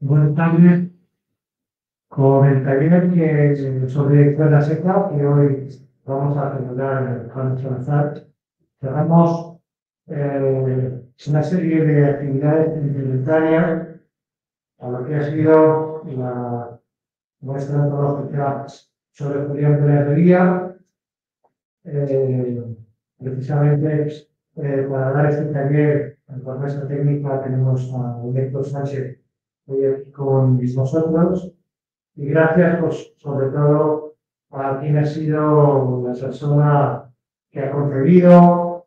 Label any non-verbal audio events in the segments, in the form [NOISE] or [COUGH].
Buenas tardes. Taller que, sobre escuela seca que hoy vamos a celebrar con Salazar, cerramos eh, una serie de actividades complementarias a lo que ha sido la muestra antológica sobre Julián de la Herrería, eh, precisamente eh, para dar este taller en nuestra técnica tenemos a Héctor Sánchez hoy aquí con nosotros y gracias pues, sobre todo a quien ha sido la persona que ha concebido,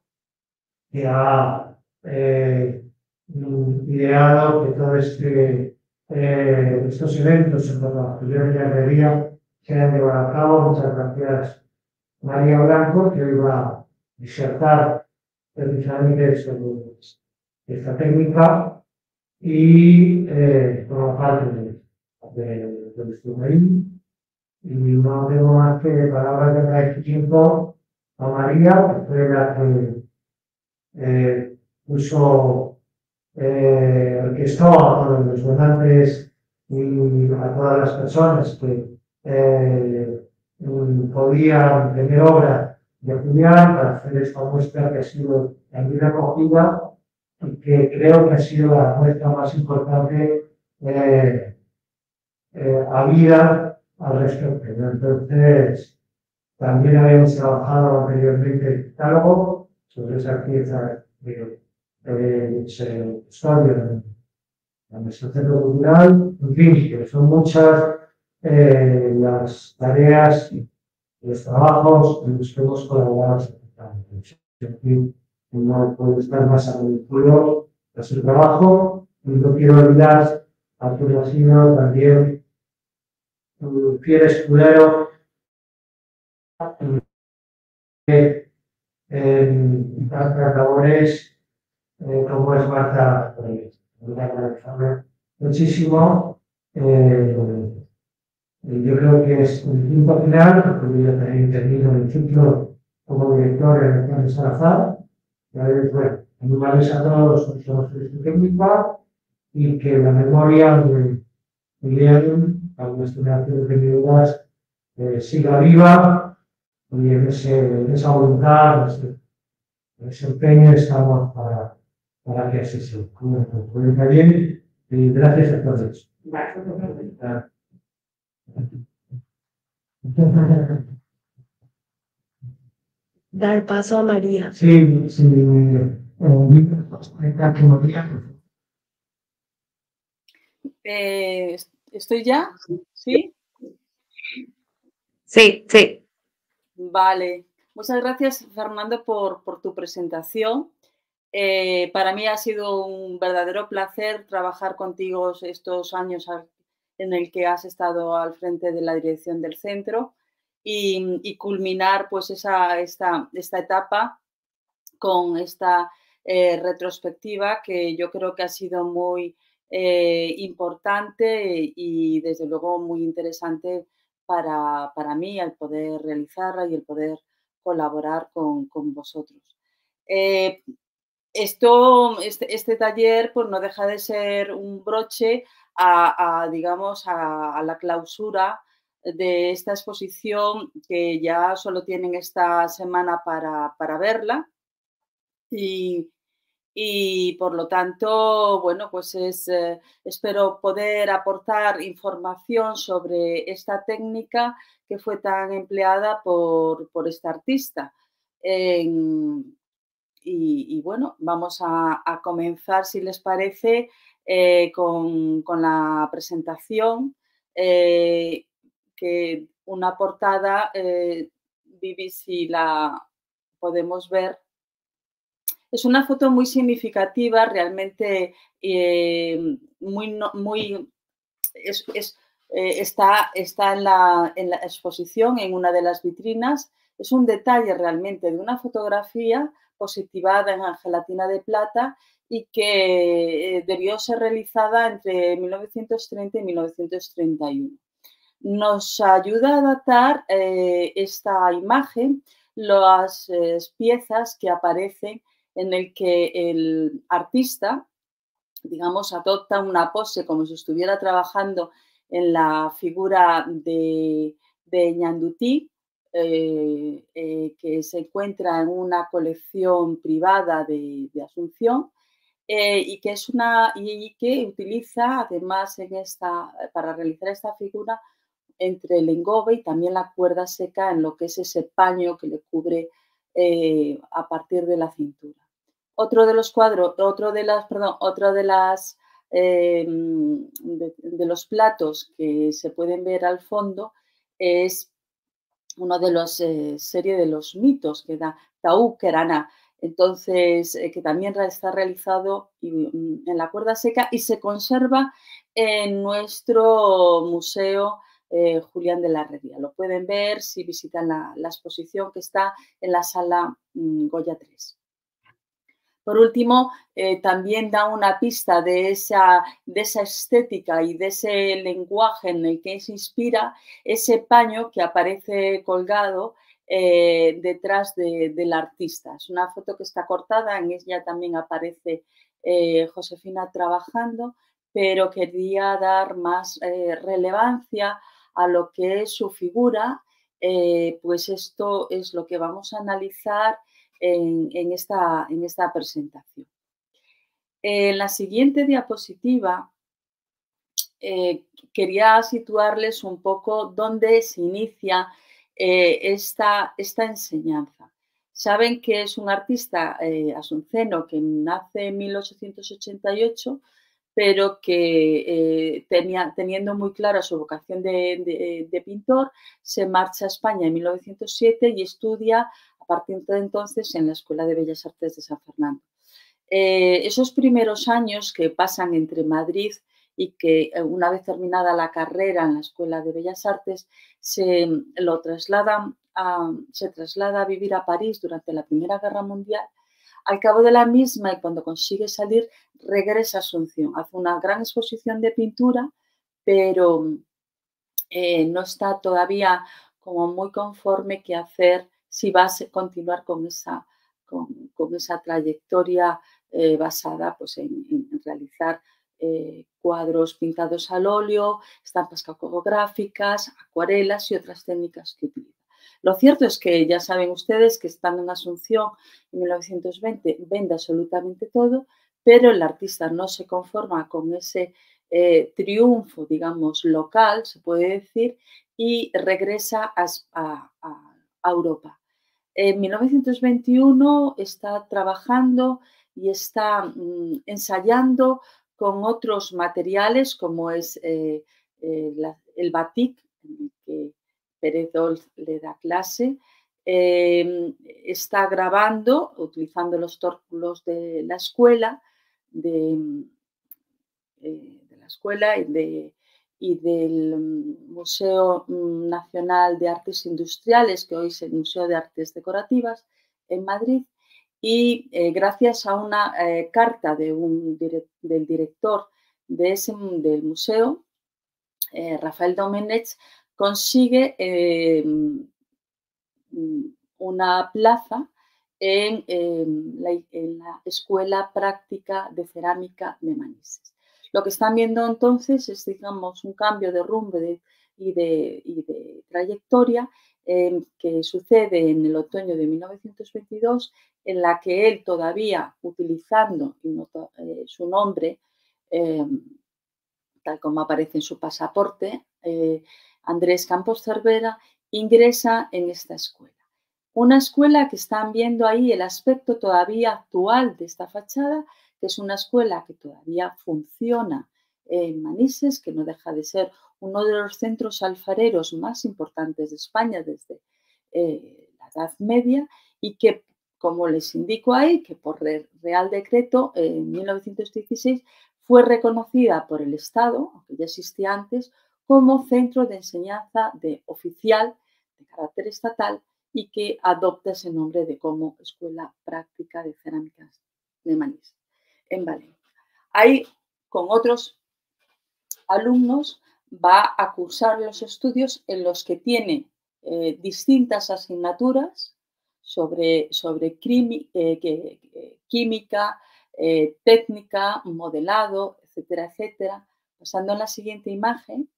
que ha eh, ideado que todos este, eh, estos eventos en la de la herrería se hayan llevado a cabo. Muchas gracias María Blanco, que hoy va a disertar precisamente sobre esta técnica y eh, parte de, de, de nuestro país. Y no tengo más que palabras de agradecimiento a María, que fue la que eh, puso, eh, orquestó a todos los donantes y a todas las personas que eh, podían tener obra de Julián para hacer esta muestra que ha sido también acogida y que creo que ha sido la muestra más importante eh, eh, al respecto. Entonces, también habíamos trabajado anteriormente el catálogo sobre esa pieza de, de, de nuestro centro cultural, en fin, son muchas eh, las tareas y los trabajos en los que hemos colaborado no puedo estar más agradecido de su trabajo y no quiero olvidar a tu sido también un fiel escudero en tantas labores eh, como es Marta muchísimo eh, yo creo que es un punto final porque yo también termino el ciclo como director en el Plan de Salazar bueno, animales los conocedores de técnica y que la memoria de Miguel, a nuestra generación de viudas, eh, siga viva y en, ese, en esa voluntad, en ese, empeño estamos para, para que así sea. Muy bien y gracias a todos. Gracias. [LAUGHS] dar paso a María. Sí, sí. Eh, ¿Estoy ya? ¿Sí? Sí, sí. Vale. Muchas gracias, Fernando, por, por tu presentación. Eh, para mí ha sido un verdadero placer trabajar contigo estos años en el que has estado al frente de la dirección del centro y, culminar pues esa, esta, esta etapa con esta eh, retrospectiva que yo creo que ha sido muy eh, importante y desde luego muy interesante para, para, mí el poder realizarla y el poder colaborar con, con vosotros. Eh, esto, este, este, taller pues no deja de ser un broche a, digamos, a la clausura de esta exposición que ya solo tienen esta semana para, verla. Y, por lo tanto, bueno, pues es, eh, espero poder aportar información sobre esta técnica que fue tan empleada por, por esta artista. y, bueno, vamos a, comenzar, si les parece, eh, con, la presentación. Eh, una portada, eh, Vivi, si la podemos ver, es una foto muy significativa, realmente eh, muy, muy eh, está, está en, la, en la exposición, en una de las vitrinas. Es un detalle realmente de una fotografía positivada en gelatina de plata y que debió ser realizada entre 1930 y 1931 nos ayuda a datar eh, esta imagen las eh, piezas que aparecen en el que el artista digamos, adopta una pose como si estuviera trabajando en la figura de, de Ñandutí, eh, que se encuentra en una colección privada de, Asunción eh, y que es una y que utiliza además en esta para realizar esta figura entre el engobe y también la cuerda seca en lo que es ese paño que le cubre a partir de la cintura. Otro de los cuadros, otro de las, perdón, otro de las de, los platos que se pueden ver al fondo es uno de los eh, serie de los mitos que da Tau Kerana, entonces eh, que también está realizado mm, en la cuerda seca y se conserva en nuestro museo eh, Julián de la Herrería. Lo pueden ver si visitan la, exposición que está en la sala mm, Goya 3. Por último, eh, también da una pista de esa, estética y de ese lenguaje en el que se inspira ese paño que aparece colgado eh, detrás del artista. Es una foto que está cortada, en ella también aparece Josefina trabajando, pero quería dar más relevancia a lo que es su figura, pues esto es lo que vamos a analizar en, esta, en esta presentación. En la siguiente diapositiva eh, quería situarles un poco dónde se inicia eh, esta, esta, enseñanza. Saben que es un artista eh, asunceno que nace en 1888 pero que eh, tenía, teniendo muy clara su vocación de, pintor, se marcha a España en 1907 y estudia a partir de entonces en la Escuela de Bellas Artes de San Fernando. Eh, esos primeros años que pasan entre Madrid y que eh, una vez terminada la carrera en la Escuela de Bellas Artes se lo traslada se traslada a vivir a París durante la Primera Guerra Mundial al cabo de la misma y cuando consigue salir, regresa a Asunción. Hace una gran exposición de pintura, pero eh, no está todavía como muy conforme qué hacer si va a continuar con esa, con, esa trayectoria eh, basada pues, en, realizar eh, cuadros pintados al óleo, estampas cacográficas, acuarelas y otras técnicas que utiliza. Lo cierto es que ya saben ustedes que estando en Asunción en 1920 vende absolutamente todo, pero el artista no se conforma con ese eh, triunfo, digamos, local, se puede decir, y regresa a, Europa. En 1921 está trabajando y está mm, ensayando con otros materiales como es eh, eh, el batik, que Pérez le da clase. Em, está grabando, utilizando los tórculos de la escuela, de, eh, la escuela y, del Museo Nacional de Artes Industriales, que hoy es el Museo de Artes Decorativas, en Madrid. Y eh, gracias a una eh, carta del director de ese, del museo, Rafael Domenech, consigue em, una plaza en, la, Escuela Práctica de Cerámica de Manises. Lo que están viendo entonces es, digamos, un cambio de rumbo y, de, trayectoria em, que sucede en el otoño de 1922, en la que él todavía utilizando eh, su nombre, tal como aparece en su pasaporte, eh, Andrés Campos Cervera, ingresa en esta escuela. Una escuela que están viendo ahí el aspecto todavía actual de esta fachada, que es una escuela que todavía funciona en Manises, que no deja de ser uno de los centros alfareros más importantes de España desde eh, la Edad Media y que, como les indico ahí, que por Real Decreto en 1916 fue reconocida por el Estado, aunque ya existía antes, como centro de enseñanza de oficial de carácter estatal y que adopta ese nombre de como Escuela Práctica de Cerámicas de Manís en Valencia. Ahí, con otros alumnos, va a cursar los estudios en los que tiene eh, distintas asignaturas sobre, sobre eh, química, eh, técnica, modelado, etcétera, etcétera. Pasando a la siguiente imagen.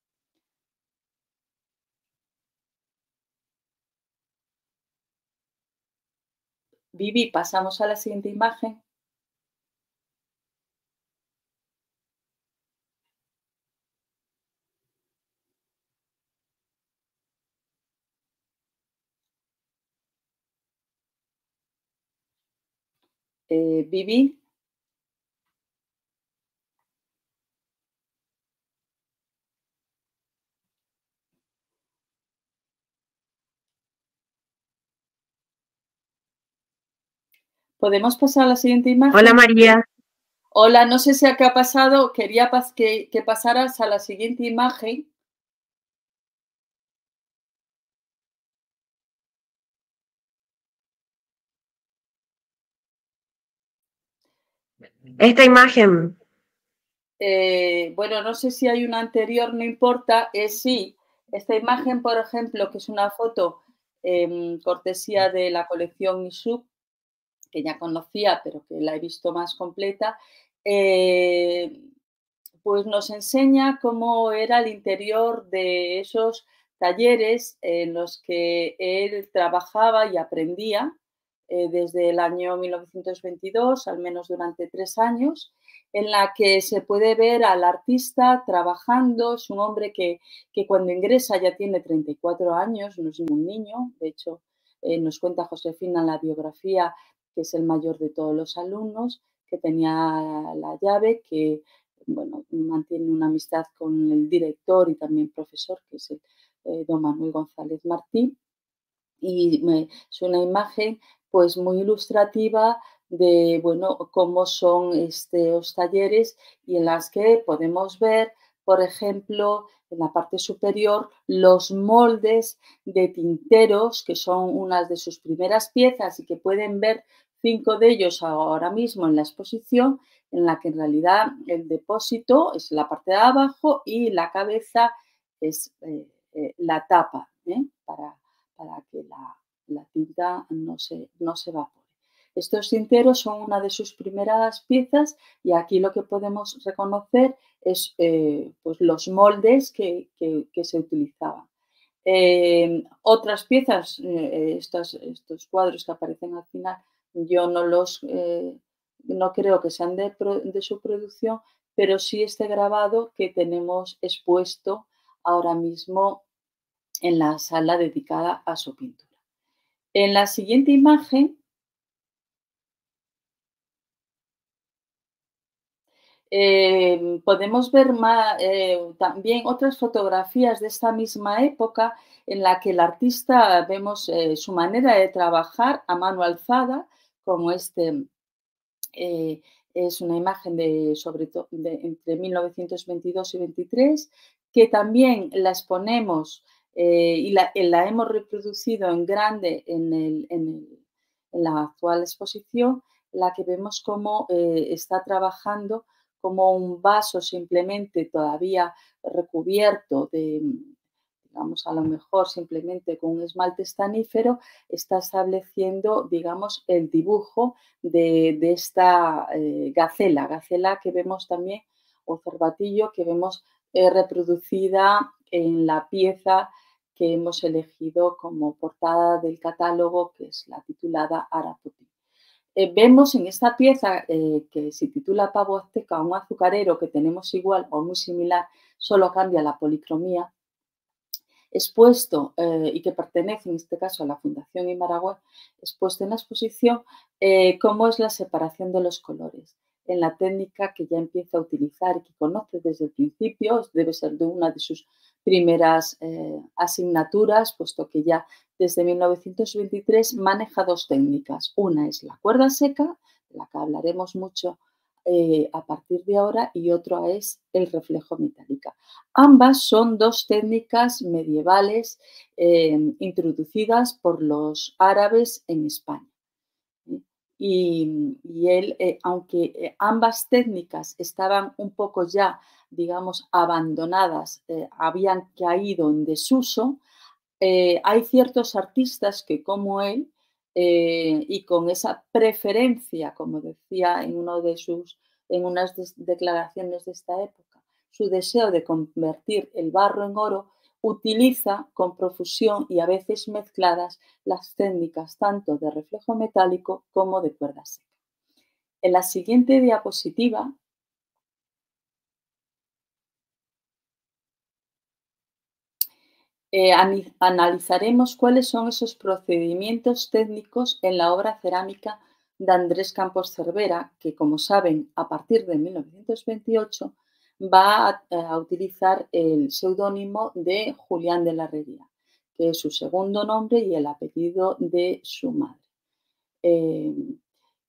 Vivi, pasamos a la siguiente imagen. Eh, Vivi. ¿Podemos pasar a la siguiente imagen? Hola María. Hola, no sé si qué ha pasado. Quería que, que pasaras a la siguiente imagen. Esta imagen. Eh, bueno, no sé si hay una anterior, no importa. Es sí, esta imagen, por ejemplo, que es una foto em, cortesía de la colección ISUP, que ya conocía, pero que la he visto más completa, eh, pues nos enseña cómo era el interior de esos talleres en los que él trabajaba y aprendía eh, desde el año 1922, al menos durante tres años, en la que se puede ver al artista trabajando. Es un hombre que, cuando ingresa ya tiene 34 años, no es ningún niño. De hecho, eh, nos cuenta Josefina en la biografía que es el mayor de todos los alumnos, que tenía la llave, que bueno, mantiene una amistad con el director y también profesor, que es el eh, don Manuel González Martín. Y es una imagen pues muy ilustrativa de bueno, cómo son estos talleres y en las que podemos ver, por ejemplo, en la parte superior, los moldes de tinteros, que son unas de sus primeras piezas y que pueden ver cinco de ellos ahora mismo en la exposición, en la que en realidad el depósito es la parte de abajo y la cabeza es eh, eh, la tapa, ¿eh? para, para que la, la tinta no se, no se evapore. Estos tinteros son una de sus primeras piezas y aquí lo que podemos reconocer es pues los moldes que, se utilizaban. Otras piezas, estos, estos, cuadros que aparecen al final, yo no los no creo que sean de, su producción, pero sí este grabado que tenemos expuesto ahora mismo en la sala dedicada a su pintura. En la siguiente imagen eh, podemos ver eh, también otras fotografías de esta misma época en la que el artista vemos eh, su manera de trabajar a mano alzada, como este es una imagen de, sobre entre 1922 y 23, que también la exponemos eh, y la, hemos reproducido en grande en, la actual exposición, la que vemos cómo eh, está trabajando como un vaso simplemente todavía recubierto de, digamos, a lo mejor simplemente con un esmalte estanífero, está estableciendo, digamos, el dibujo de, esta eh, gacela, gacela que vemos también, o cervatillo, que vemos reproducida en la pieza que hemos elegido como portada del catálogo, que es la titulada Araputi. Eh, vemos en esta pieza eh, que se titula Pavo Azteca, un azucarero que tenemos igual o muy similar, solo cambia la policromía, expuesto eh, y que pertenece en este caso a la Fundación Imaragüe, expuesto en la exposición cómo es la separación de los colores en la técnica que ya empieza a utilizar y que conoce desde el principio, debe ser de una de sus primeras eh, asignaturas, puesto que ya desde 1923 maneja dos técnicas. Una es la cuerda seca, de la que hablaremos mucho eh, a partir de ahora, y otra es el reflejo metálica. Ambas son dos técnicas medievales eh, introducidas por los árabes en España. Y, él, aunque ambas técnicas estaban un poco ya digamos, abandonadas, eh, habían caído en desuso, eh, hay ciertos artistas que, como él, eh, y con esa preferencia, como decía en, uno de sus, en unas declaraciones de esta época, su deseo de convertir el barro en oro, utiliza con profusión y a veces mezcladas las técnicas tanto de reflejo metálico como de cuerda seca. En la siguiente diapositiva Eh, analizaremos cuáles son esos procedimientos técnicos en la obra cerámica de Andrés Campos Cervera, que como saben, a partir de 1928 va a, utilizar el seudónimo de Julián de la Herrería, que es su segundo nombre y el apellido de su madre. Eh,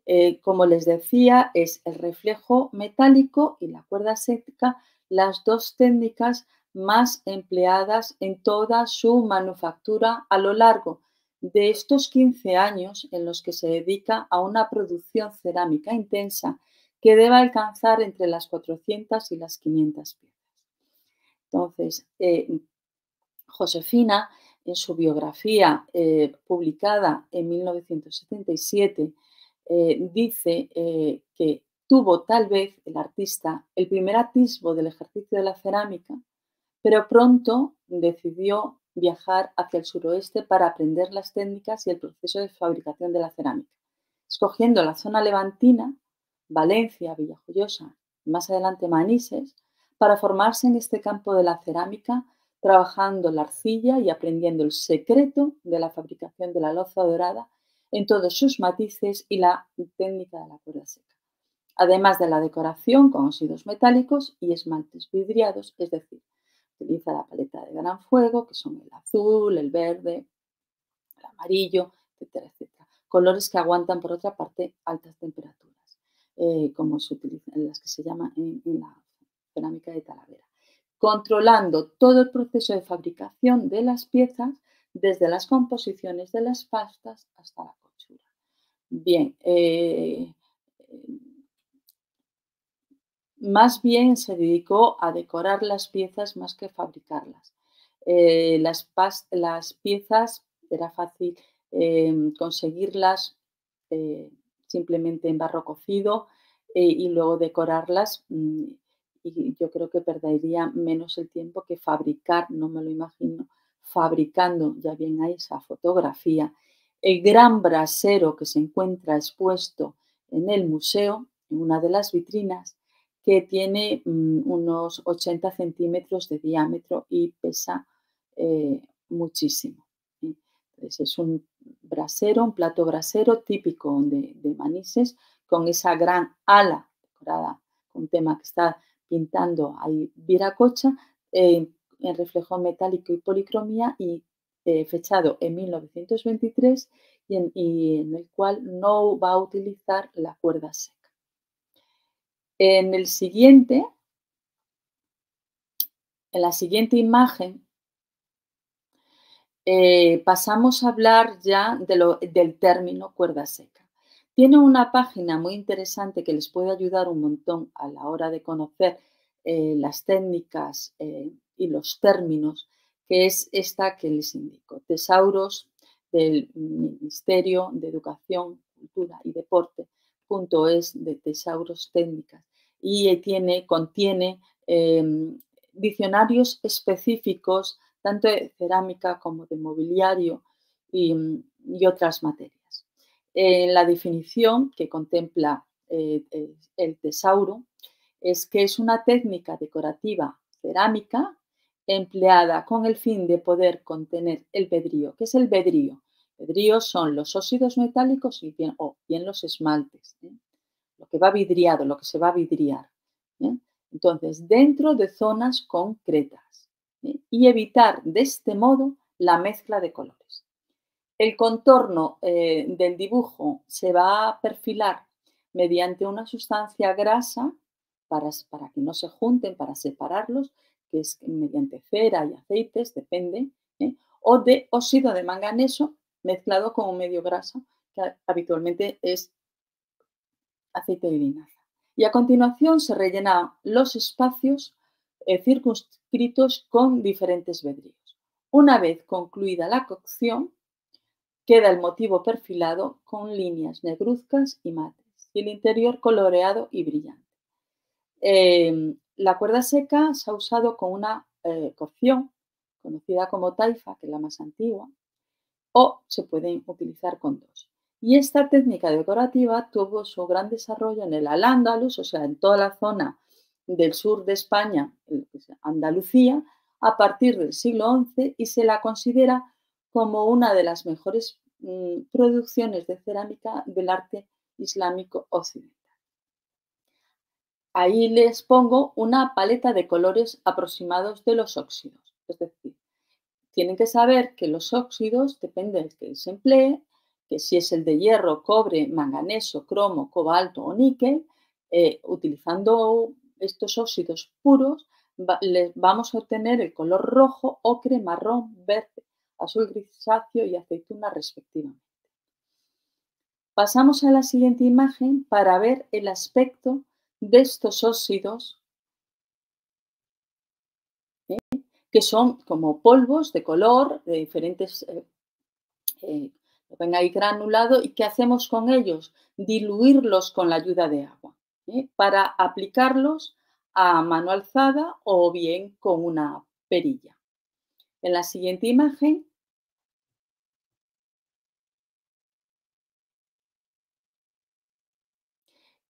eh, como les decía, es el reflejo metálico y la cuerda seca las dos técnicas más empleadas en toda su manufactura a lo largo de estos 15 años en los que se dedica a una producción cerámica intensa que debe alcanzar entre las 400 y las 500 piezas. Entonces, eh, Josefina, en su biografía eh, publicada en 1977, eh, dice que tuvo tal vez el artista el primer atisbo del ejercicio de la cerámica pero pronto decidió viajar hacia el suroeste para aprender las técnicas y el proceso de fabricación de la cerámica, escogiendo la zona levantina, Valencia, Villajoyosa más adelante Manises, para formarse en este campo de la cerámica, trabajando la arcilla y aprendiendo el secreto de la fabricación de la loza dorada en todos sus matices y la técnica de la cuerda seca, además de la decoración con óxidos metálicos y esmaltes vidriados, es decir, Utiliza la paleta de gran fuego, que son el azul, el verde, el amarillo, etcétera, etcétera. Colores que aguantan, por otra parte, altas temperaturas, eh, como se utilizan, las que se llaman en, la cerámica de Talavera. Controlando todo el proceso de fabricación de las piezas, desde las composiciones de las pastas hasta la cochura. Bien, eh, más bien se dedicó a decorar las piezas más que fabricarlas. Eh, las, piezas era fácil em, conseguirlas eh, simplemente en barro cocido eh, y luego decorarlas. Mm, y yo creo que perdería menos el tiempo que fabricar, no me lo imagino, fabricando, ya bien hay esa fotografía. El gran brasero que se encuentra expuesto en el museo, en una de las vitrinas, que tiene mm, unos 80 centímetros de diámetro y pesa eh, muchísimo. es un brasero, un plato brasero típico de, Manises, con esa gran ala decorada con tema que está pintando ahí Viracocha, eh, en reflejo metálico y policromía y eh, fechado en 1923 y en el cual no va a utilizar la cuerda seca. En el siguiente, en la siguiente imagen, eh, pasamos a hablar ya del término cuerda seca. Tiene una página muy interesante que les puede ayudar un montón a la hora de conocer eh, las técnicas eh, y los términos, que es esta que les indico, Tesauros del Ministerio de Educación, Cultura y Deporte, es de tesauros técnicas y tiene, contiene em, diccionarios específicos tanto de cerámica como de mobiliario y, otras materias. En la definición que contempla eh, el tesauro es que es una técnica decorativa cerámica empleada con el fin de poder contener el vedrío. ¿Qué es el vedrío? Vedríos son los óxidos metálicos y bien los esmaltes, ¿eh? lo que va vidriado, lo que se va a vidriar. ¿eh? Entonces, dentro de zonas concretas ¿eh? y evitar de este modo la mezcla de colores. El contorno del dibujo se va a perfilar mediante una sustancia grasa para, para, que no se junten, para separarlos, que es mediante cera y aceites, depende, o de óxido de manganeso mezclado con un medio grasa, que habitualmente es aceite de linaza. Y a continuación se rellenan los espacios eh, circunscritos con diferentes vedrillos. Una vez concluida la cocción, queda el motivo perfilado con líneas negruzcas y mates y el interior coloreado y brillante. Em, la cuerda seca se ha usado con una eh, cocción conocida como taifa, que es la más antigua, o se pueden utilizar con dos. Y esta técnica decorativa tuvo su gran desarrollo en el Al-Ándalus, o sea, en toda la zona del sur de España, Andalucía, a partir del siglo XI y se la considera como una de las mejores mm, producciones de cerámica del arte islámico occidental. Ahí les pongo una paleta de colores aproximados de los óxidos. Es decir, tienen que saber que los óxidos dependen de que se emplee, que si es el de hierro, cobre, manganeso, cromo, cobalto o níquel, eh, utilizando estos óxidos puros, les vamos a obtener el color rojo, ocre, marrón, verde, azul grisáceo y aceituna respectivamente. Pasamos a la siguiente imagen para ver el aspecto de estos óxidos que son como polvos de color de diferentes eh, eh, ven ahí granulado y qué hacemos con ellos diluirlos con la ayuda de agua para aplicarlos a mano alzada o bien con una perilla. En la siguiente imagen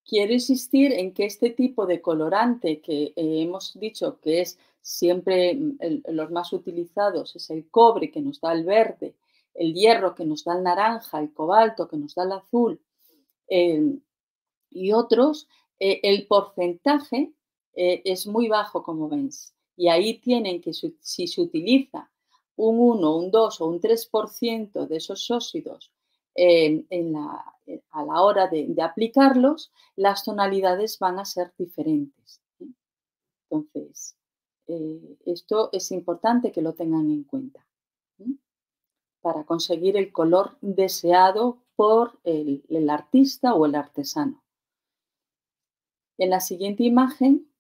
quiero insistir en que este tipo de colorante que eh, hemos dicho que es siempre mm, los más utilizados, es el cobre que nos da el verde, el hierro que nos da el naranja, el cobalto que nos da el azul em, y otros, eh, el porcentaje eh, es muy bajo, como veis. Y ahí tienen que, si se utiliza un 1, un 2 o un 3% de esos óxidos eh, a la hora de, aplicarlos, las tonalidades van a ser diferentes. Entonces, eh, esto es importante que lo tengan en cuenta para conseguir el color deseado por el artista o el artesano. En la siguiente imagen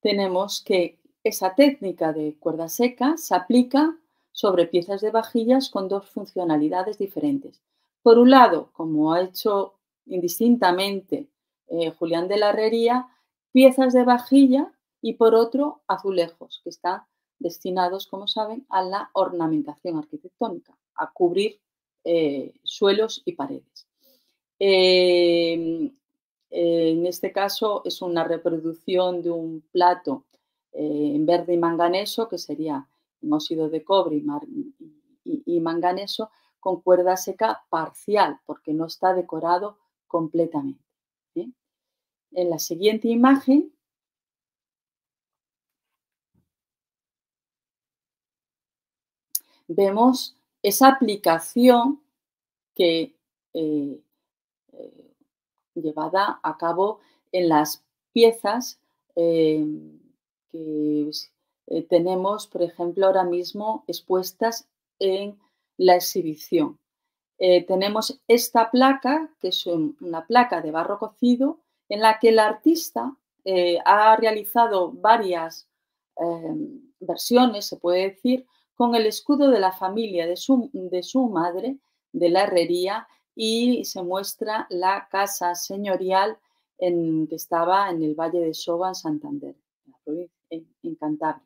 tenemos que esa técnica de cuerda seca se aplica sobre piezas de vajillas con dos funcionalidades diferentes. Por un lado, como ha hecho indistintamente eh, Julián de la Herrería, piezas de vajilla y por otro, azulejos, que están destinados, como saben, a la ornamentación arquitectónica, a cubrir eh, suelos y paredes. Eh, en este caso es una reproducción de un plato eh, en verde y manganeso, que sería un óxido de cobre y, manganeso, con cuerda seca parcial, porque no está decorado completamente. En la siguiente imagen vemos esa aplicación que eh, llevada a cabo en las piezas que eh, tenemos, por ejemplo, ahora mismo expuestas en la exhibición. Eh, tenemos esta placa, que es una placa de barro cocido, en la que el artista eh, ha realizado varias em, versiones, se puede decir, con el escudo de la familia de su, de su madre, de la herrería, y se muestra la casa señorial en, que estaba en el Valle de Soba, en Santander, Cantabria.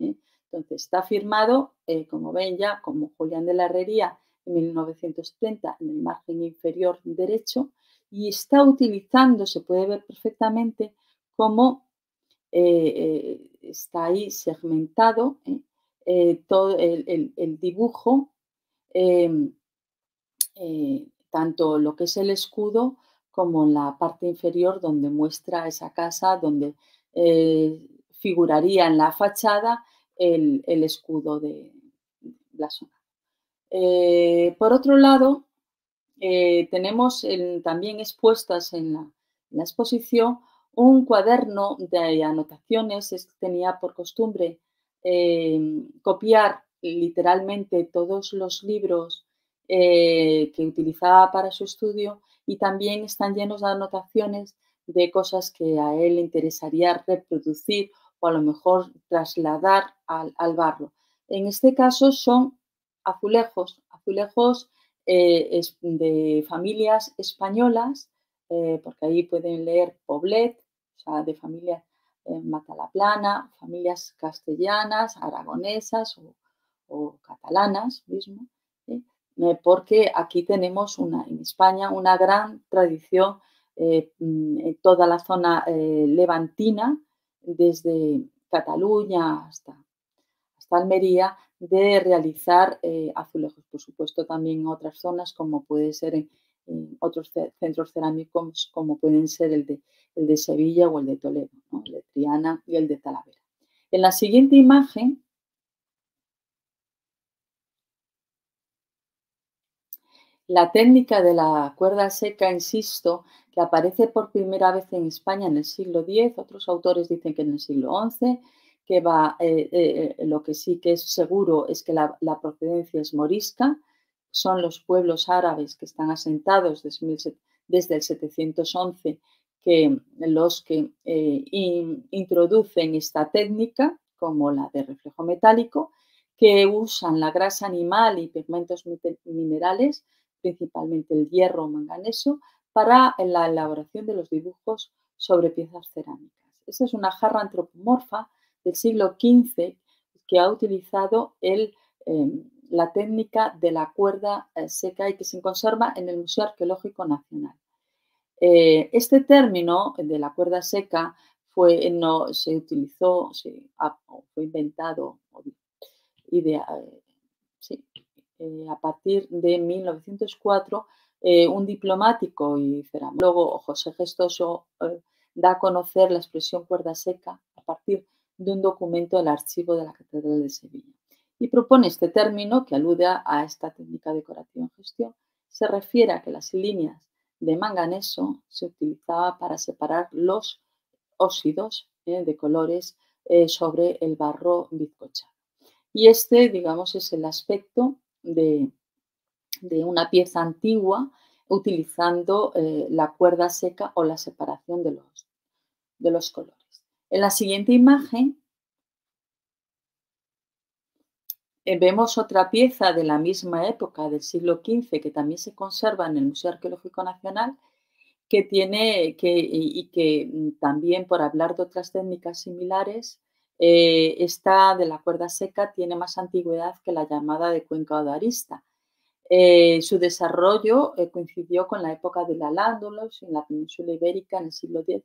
¿eh? Entonces, está firmado, eh, como ven ya, como Julián de la Herrería en 1930 en el margen inferior derecho y está utilizando, se puede ver perfectamente, como eh, está ahí segmentado todo el, dibujo tanto lo que es el escudo como la parte inferior donde muestra esa casa, donde figuraría en la fachada el, escudo de la zona. Eh, por otro lado, eh, tenemos también expuestas en la, exposición un cuaderno de anotaciones. tenía por costumbre copiar literalmente todos los libros eh, que utilizaba para su estudio y también están llenos de anotaciones de cosas que a él le interesaría reproducir o a lo mejor trasladar al, barro. En este caso son azulejos, azulejos eh, de familias españolas, eh, porque ahí pueden leer Poblet, o sea, de familias eh, matalaplana, familias castellanas, aragonesas o, catalanas mismo, porque aquí tenemos una, en España una gran tradición mm, en toda la zona levantina desde Cataluña hasta, hasta Almería, de realizar eh, azulejos, por supuesto también en otras zonas como puede ser en, otros centros cerámicos como pueden ser el de, el de Sevilla o el de Toledo, el de Triana y el de Talavera. En la siguiente imagen La técnica de la cuerda seca, insisto, aparece por primera vez en España en el siglo X, otros autores dicen que en el siglo XI, que va, eh, eh, lo que sí que es seguro es que la, procedencia es morisca, son los pueblos árabes que están asentados desde, el 711 que los que eh, introducen esta técnica, como la de reflejo metálico, que usan la grasa animal y pigmentos minerales principalmente el hierro o manganeso, para la elaboración de los dibujos sobre piezas cerámicas. Esta es una jarra antropomorfa del siglo XV que ha utilizado em, la técnica de la cuerda eh, seca y que se conserva en el Museo Arqueológico Nacional. Eh, este término de la cuerda seca fue, no, se utilizó, fue inventado, idea, sí, eh, a partir de 1904, eh, un diplomático y ceramólogo, José Gestoso, eh, da a conocer la expresión cuerda seca a partir de un documento del archivo de la Catedral de Sevilla. Y propone este término que alude a esta técnica decorativa en gestión. Se refiere a que las líneas de manganeso se utilizaba para separar los óxidos de colores sobre el barro bizcochado. Y este, digamos, es el aspecto de, una pieza antigua utilizando eh, la cuerda seca o la separación de los, de los colores. En la siguiente imagen eh, vemos otra pieza de la misma época del siglo XV que también se conserva en el Museo Arqueológico Nacional que tiene que, y, que mm, también por hablar de otras técnicas similares eh, esta de la cuerda seca tiene más antigüedad que la llamada de cuenca o de arista. Eh, su desarrollo eh, coincidió con la época de la Lándulos en la península ibérica en el siglo X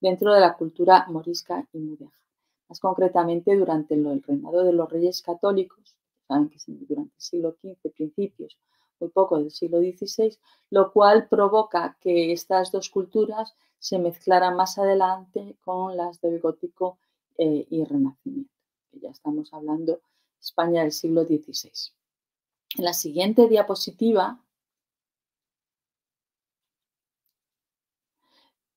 dentro de la cultura morisca y mudéjar. Más concretamente, durante el reinado de los reyes católicos, saben que durante el siglo XV, principios, muy poco del siglo XVI, lo cual provoca que estas dos culturas se mezclaran más adelante con las del gótico eh, y Renacimiento. Ya estamos hablando España del siglo XVI. En la siguiente diapositiva,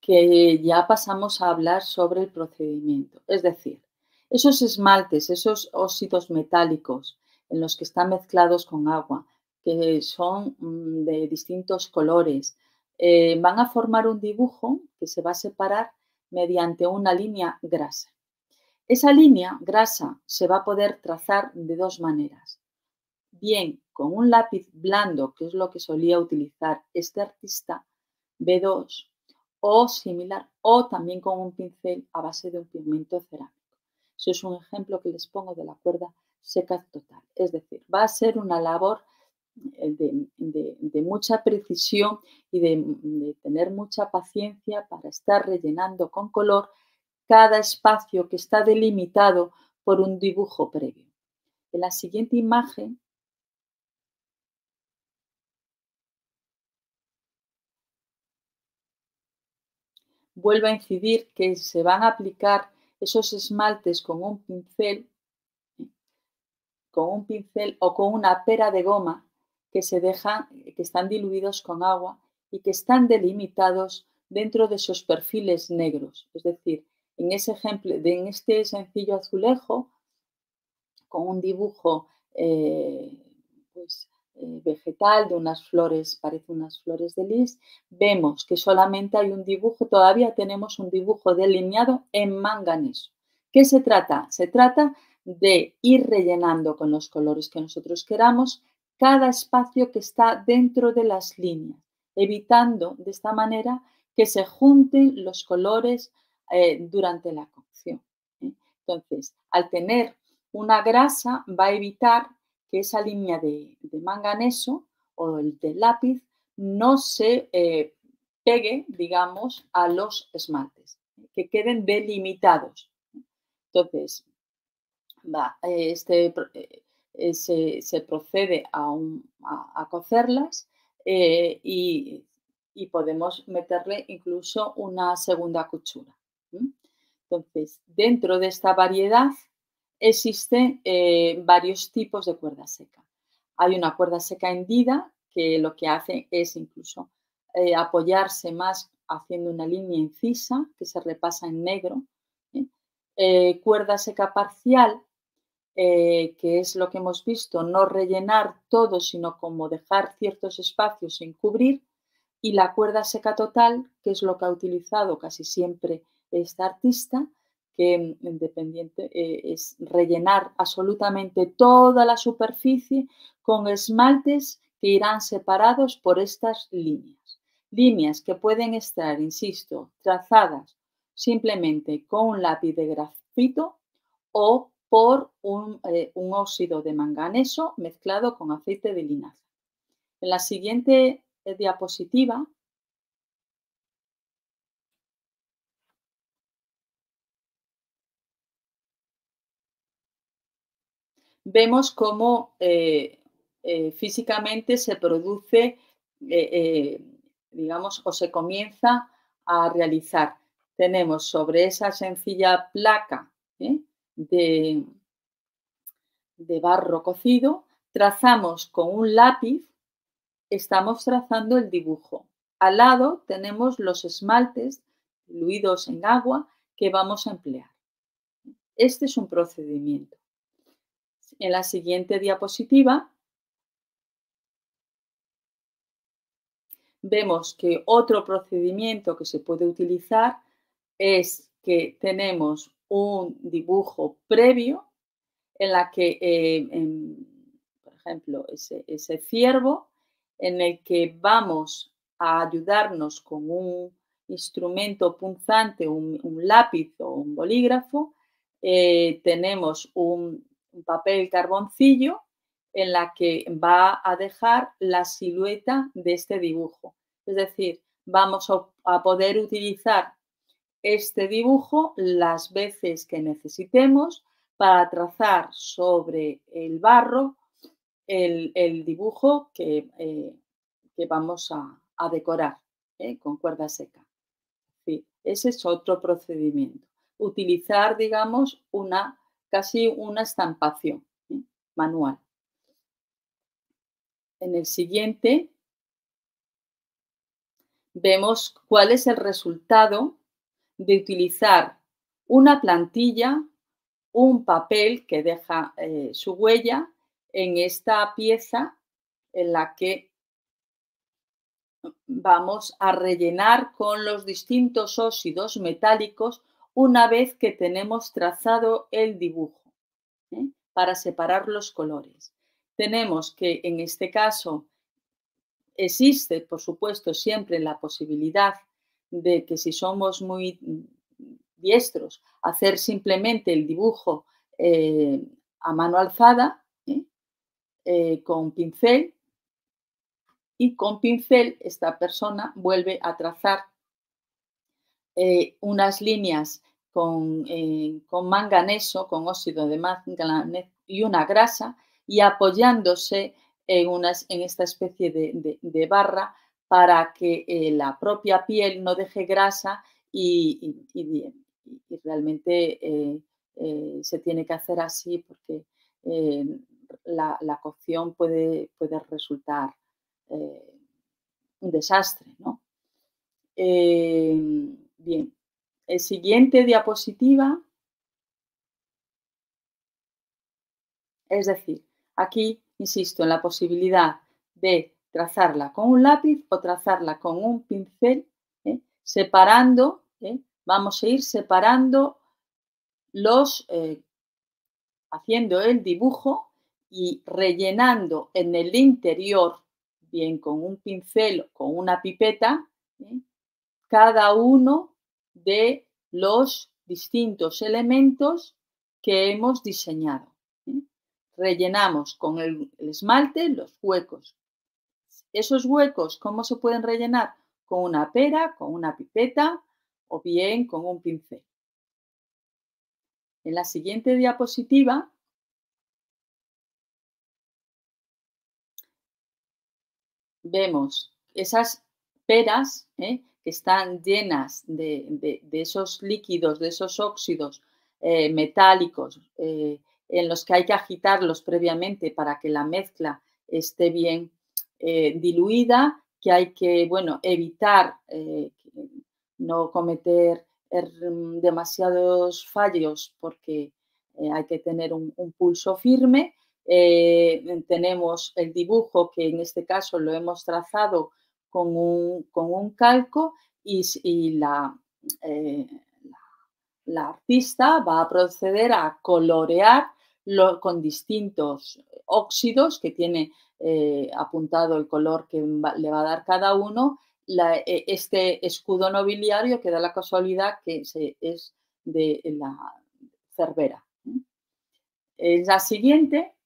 que ya pasamos a hablar sobre el procedimiento. Es decir, esos esmaltes, esos óxidos metálicos en los que están mezclados con agua, que son mm, de distintos colores, eh, van a formar un dibujo que se va a separar mediante una línea grasa. Esa línea grasa se va a poder trazar de dos maneras. Bien con un lápiz blando, que es lo que solía utilizar este artista, B2, o similar, o también con un pincel a base de un pigmento cerámico. Eso es un ejemplo que les pongo de la cuerda seca total. Es decir, va a ser una labor eh, de, mucha precisión y de tener mucha paciencia para estar rellenando con color cada espacio que está delimitado por un dibujo previo. En la siguiente imagen vuelve a incidir que se van a aplicar esos esmaltes con un pincel, con un pincel o con una pera de goma que se dejan, que están diluidos con agua y que están delimitados dentro de esos perfiles negros, es decir, en ese ejemplo, en este sencillo azulejo, con un dibujo eh, pues, vegetal de unas flores, parece unas flores de lis, vemos que solamente hay un dibujo, todavía tenemos un dibujo delineado en manganeso. ¿Qué se trata? Se trata de ir rellenando con los colores que nosotros queramos cada espacio que está dentro de las líneas, evitando de esta manera que se junten los colores eh, durante la cocción. ¿eh? Entonces, al tener una grasa va a evitar que esa línea de, manganeso o el de lápiz no se eh, pegue, digamos, a los esmaltes, que queden delimitados. Entonces, va, este, se, procede a, cocerlas y, podemos meterle incluso una segunda cuchura. Entonces, dentro de esta variedad existen eh, varios tipos de cuerda seca. Hay una cuerda seca hendida que lo que hace es incluso eh, apoyarse más haciendo una línea incisa que se repasa en negro. ¿eh? cuerda seca parcial, que es lo que hemos visto, no rellenar todo, sino como dejar ciertos espacios sin cubrir. Y la cuerda seca total, que es lo que ha utilizado casi siempre esta artista, que independiente eh, es rellenar absolutamente toda la superficie con esmaltes que irán separados por estas líneas. Líneas que pueden estar, insisto, trazadas simplemente con un lápiz de grafito o por un, eh, un óxido de manganeso mezclado con aceite de linaza. En la siguiente eh, diapositiva vemos cómo eh, eh, físicamente se produce, eh, digamos, o se comienza a realizar. Tenemos sobre esa sencilla placa de, de barro cocido, trazamos con un lápiz, estamos trazando el dibujo. Al lado tenemos los esmaltes diluidos en agua que vamos a emplear. Este es un procedimiento. En la siguiente diapositiva. Vemos que otro procedimiento que se puede utilizar es que tenemos un dibujo previo en la que, eh, por ejemplo, ese, ciervo, en el que vamos a ayudarnos con un instrumento punzante, un, lápiz o un bolígrafo, eh, tenemos un, un papel carboncillo en la que va a dejar la silueta de este dibujo. Es decir, vamos a poder utilizar este dibujo las veces que necesitemos para trazar sobre el barro el, dibujo que, eh, que, vamos a, decorar ¿eh? con cuerda seca. ese es otro procedimiento. Utilizar, digamos, una casi una estampación manual. En el siguiente vemos cuál es el resultado de utilizar una plantilla, un papel que deja eh, su huella en esta pieza en la que vamos a rellenar con los distintos óxidos metálicos una vez que tenemos trazado el dibujo ¿eh? para separar los colores. Tenemos que en este caso existe, por supuesto, siempre la posibilidad de que si somos muy diestros, hacer simplemente el dibujo eh, a mano alzada ¿eh? con pincel y con pincel esta persona vuelve a trazar unas líneas eh, con, manganeso, con óxido de manganeso y una grasa y apoyándose en, unas, en esta especie de, barra para que eh, la propia piel no deje grasa y, realmente eh, se tiene que hacer así porque la, cocción puede, puede resultar un desastre. ¿no? bien, el siguiente diapositiva. Es decir, aquí insisto en la posibilidad de trazarla con un lápiz o trazarla con un pincel, ¿eh? separando, ¿eh? vamos a ir separando los, eh, haciendo el dibujo y rellenando en el interior, bien con un pincel o con una pipeta, cada uno de los distintos elementos que hemos diseñado. Rellenamos con el, esmalte los huecos. Esos huecos, ¿cómo se pueden rellenar? Con una pera, con una pipeta o bien con un pincel. En la siguiente diapositiva vemos esas peras ¿eh? Están llenas de, esos líquidos, de esos óxidos eh, metálicos eh, en los que hay que agitarlos previamente para que la mezcla esté bien diluida, que hay que bueno, evitar no cometer er, demasiados fallos porque hay que tener un pulso firme. Eh, tenemos el dibujo que en este caso lo hemos trazado con un, calco y, eh, la, artista va a proceder a colorear con distintos óxidos que tiene eh, apuntado el color que le va a dar cada uno, este escudo nobiliario que da la casualidad que es de la Cervera. La siguiente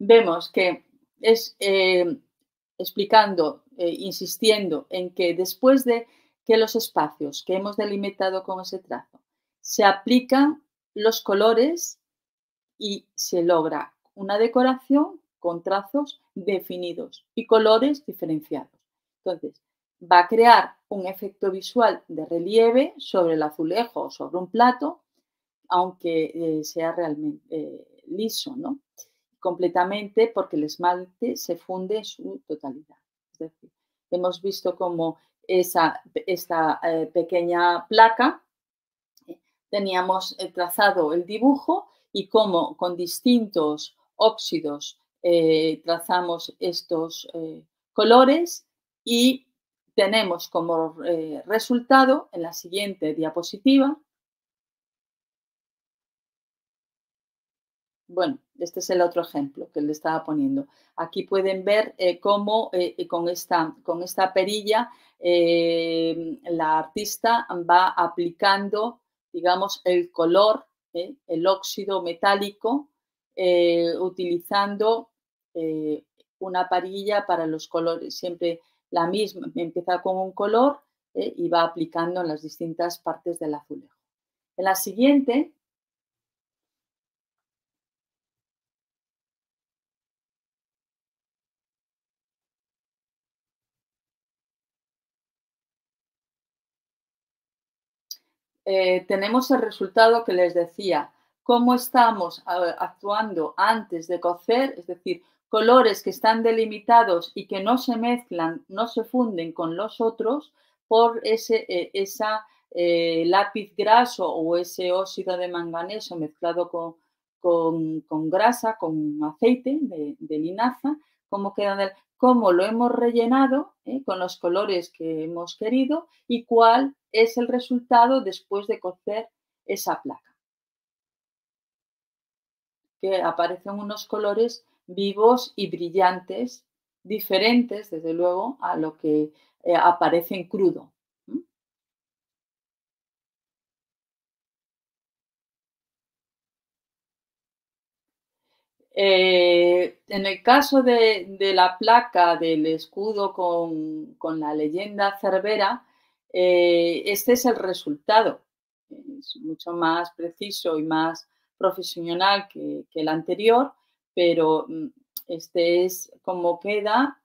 vemos que es eh, explicando, eh, insistiendo en que después de que los espacios que hemos delimitado con ese trazo se aplican los colores y se logra una decoración con trazos definidos y colores diferenciados. Entonces, va a crear un efecto visual de relieve sobre el azulejo o sobre un plato, aunque eh, sea realmente liso, ¿no? Completamente porque el esmalte se funde en su totalidad. Es decir, hemos visto cómo esa, esta eh, pequeña placa eh, teníamos eh, trazado el dibujo y cómo con distintos óxidos trazamos estos colores y tenemos como resultado en la siguiente diapositiva Bueno, este es el otro ejemplo que le estaba poniendo. Aquí pueden ver eh, cómo eh, con, esta, con, esta, perilla eh, la artista va aplicando, digamos, el color, el óxido metálico, utilizando una parilla para los colores, siempre la misma, empieza con un color y va aplicando en las distintas partes del azulejo. En la siguiente Eh, tenemos el resultado que les decía, cómo estamos actuando antes de cocer, es decir, colores que están delimitados y que no se mezclan, no se funden con los otros por ese eh, esa, eh, lápiz graso o ese óxido de manganeso mezclado con, con, grasa, con aceite de, de linaza, cómo quedan cómo lo hemos rellenado ¿eh? con los colores que hemos querido y cuál es el resultado después de cocer esa placa. Que aparecen unos colores vivos y brillantes, diferentes, desde luego, a lo que eh, aparece en crudo. Eh, en el caso de, la placa del escudo con, la leyenda Cervera, eh, este es el resultado. Es mucho más preciso y más profesional que, el anterior, pero mm, este es como queda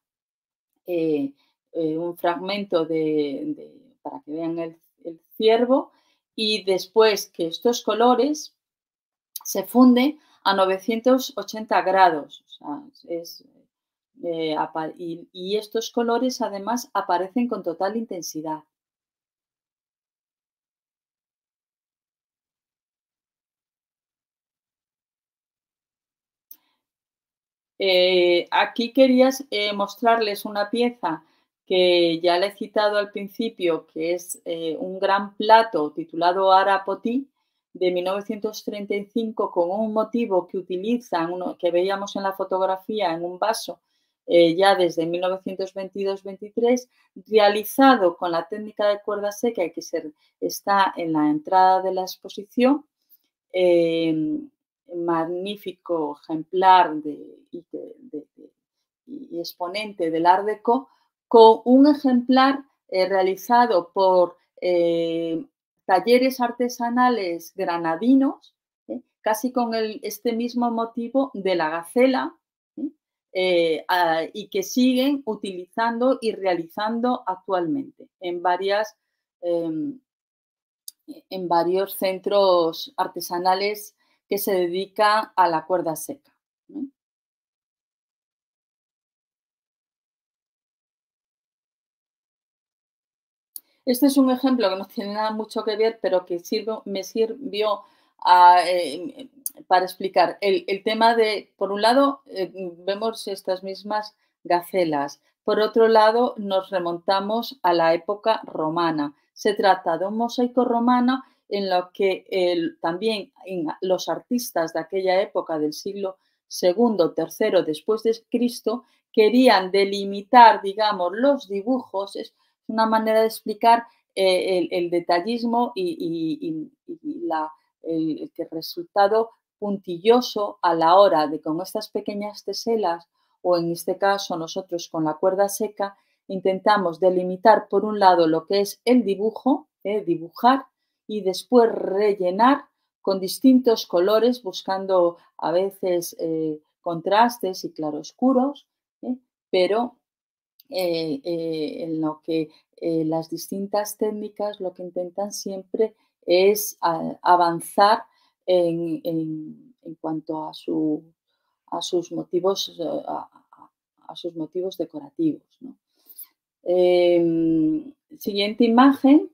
eh, un fragmento de, para que vean el ciervo y después que estos colores se funden a 980 grados. Eh, y, estos colores además aparecen con total intensidad. Eh, aquí querías eh, mostrarles una pieza que ya le he citado al principio, que es un gran plato titulado Arapoti de 1935 con un motivo que utilizan, uno, que veíamos en la fotografía en un vaso eh, ya desde 1922-23, realizado con la técnica de cuerda seca que está en la entrada de la exposición. Eh, magnífico ejemplar y exponente del Art Deco, con un ejemplar eh, realizado por talleres artesanales granadinos, casi con este mismo motivo de la gacela, eh, y que siguen utilizando y realizando actualmente en, varias, em, en varios centros artesanales que se dedican a la cuerda seca. Este es un ejemplo que no tiene nada mucho que ver, pero que me sirvió eh, para explicar el, tema de, por un lado, eh, vemos estas mismas gacelas, por otro lado, nos remontamos a la época romana. Se trata de un mosaico romano en lo que también los artistas de aquella época del siglo II, III después de Cristo querían delimitar, digamos, los dibujos, una manera de explicar eh, el, detallismo y el, resultado puntilloso a la hora de con estas pequeñas teselas o en este caso nosotros con la cuerda seca intentamos delimitar por un lado lo que es el dibujo, eh, dibujar y después rellenar con distintos colores buscando a veces eh, contrastes y claroscuros, eh, pero en lo que las distintas técnicas lo que intentan siempre es avanzar en, cuanto a, su, a, sus motivos, eh, a, sus motivos decorativos. Em, siguiente imagen.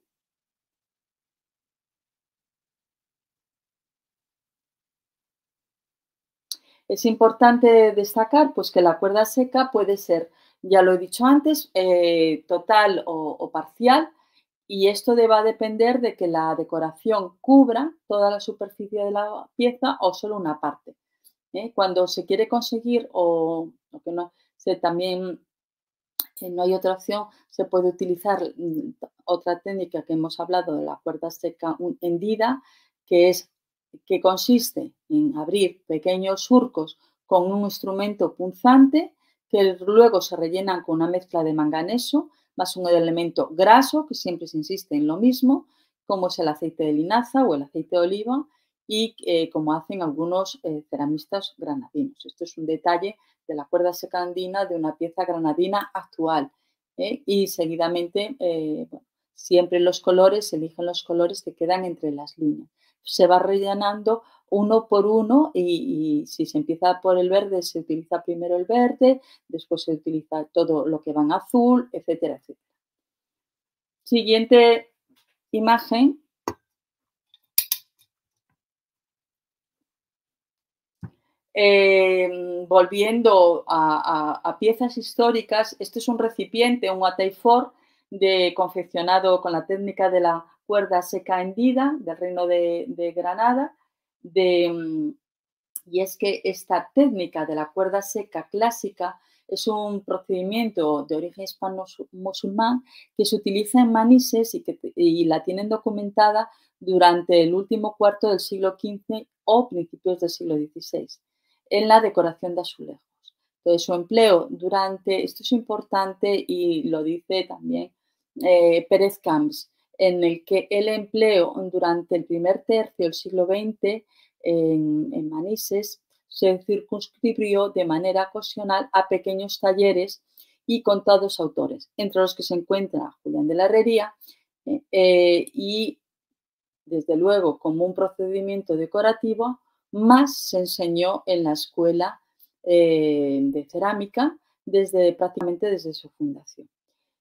Es importante destacar pues, que la cuerda seca puede ser, ya lo he dicho antes, eh, total o parcial, y esto va a depender de que la decoración cubra toda la superficie de la pieza o solo una parte. ¿eh? Cuando se quiere conseguir o, que no, se también eh, no hay otra opción, se puede utilizar mm, otra técnica que hemos hablado de la cuerda seca hendida, que es que consiste en abrir pequeños surcos con un instrumento punzante que luego se rellenan con una mezcla de manganeso más un elemento graso, que siempre se insiste en lo mismo, como es el aceite de linaza o el aceite de oliva, y eh, como hacen algunos eh, ceramistas granadinos. Esto es un detalle de la cuerda seca andina de una pieza granadina actual. ¿eh? Y seguidamente, siempre los colores, eligen los colores que quedan entre las líneas. Se va rellenando uno por uno y, si se empieza por el verde, se utiliza primero el verde, después se utiliza todo lo que va en azul, etcétera, etcétera. Siguiente imagen. Em, volviendo a, piezas históricas, este es un recipiente, un ateifor, de, confeccionado con la técnica de la cuerda seca hendida del reino de Granada, de, y es que esta técnica de la cuerda seca clásica es un procedimiento de origen hispano-musulmán que se utiliza en Manises y, que, y la tienen documentada durante el último cuarto del siglo XV o principios del siglo XVI en la decoración de azulejos. Entonces, su empleo durante, esto es importante y lo dice también eh, Pérez Camps, en el que el empleo durante el primer tercio del siglo XX en, Manises se circunscribió de manera ocasional a pequeños talleres y contados autores, entre los que se encuentra Julián de la Herrería eh, eh, y, desde luego, como un procedimiento decorativo, más se enseñó en la escuela eh, de cerámica desde prácticamente desde su fundación.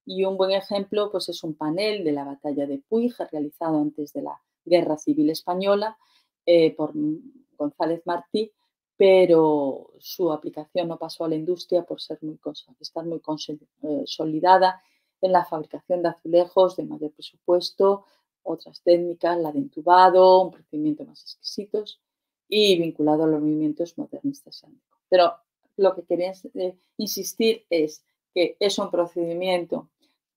Y un buen ejemplo pues, es un panel de la batalla de Puig realizado antes de la Guerra Civil Española eh, por González Martí, pero su aplicación no pasó a la industria por ser muy, estar muy consolidada en la fabricación de azulejos de mayor presupuesto, otras técnicas, la de entubado, un procedimiento más exquisitos y vinculado a los movimientos modernistas. Pero lo que quería eh, insistir es que es un procedimiento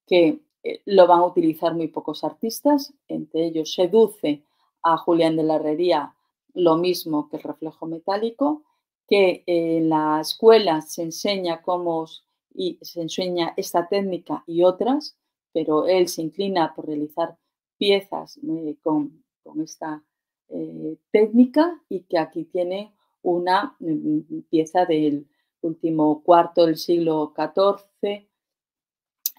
que eh, lo van a utilizar muy pocos artistas, entre ellos seduce a Julián de la Herrería lo mismo que el reflejo metálico, que en la escuela se enseña cómo y se enseña esta técnica y otras, pero él se inclina por realizar piezas eh, con, esta eh, técnica y que aquí tiene una mm, pieza del último cuarto del siglo XIV,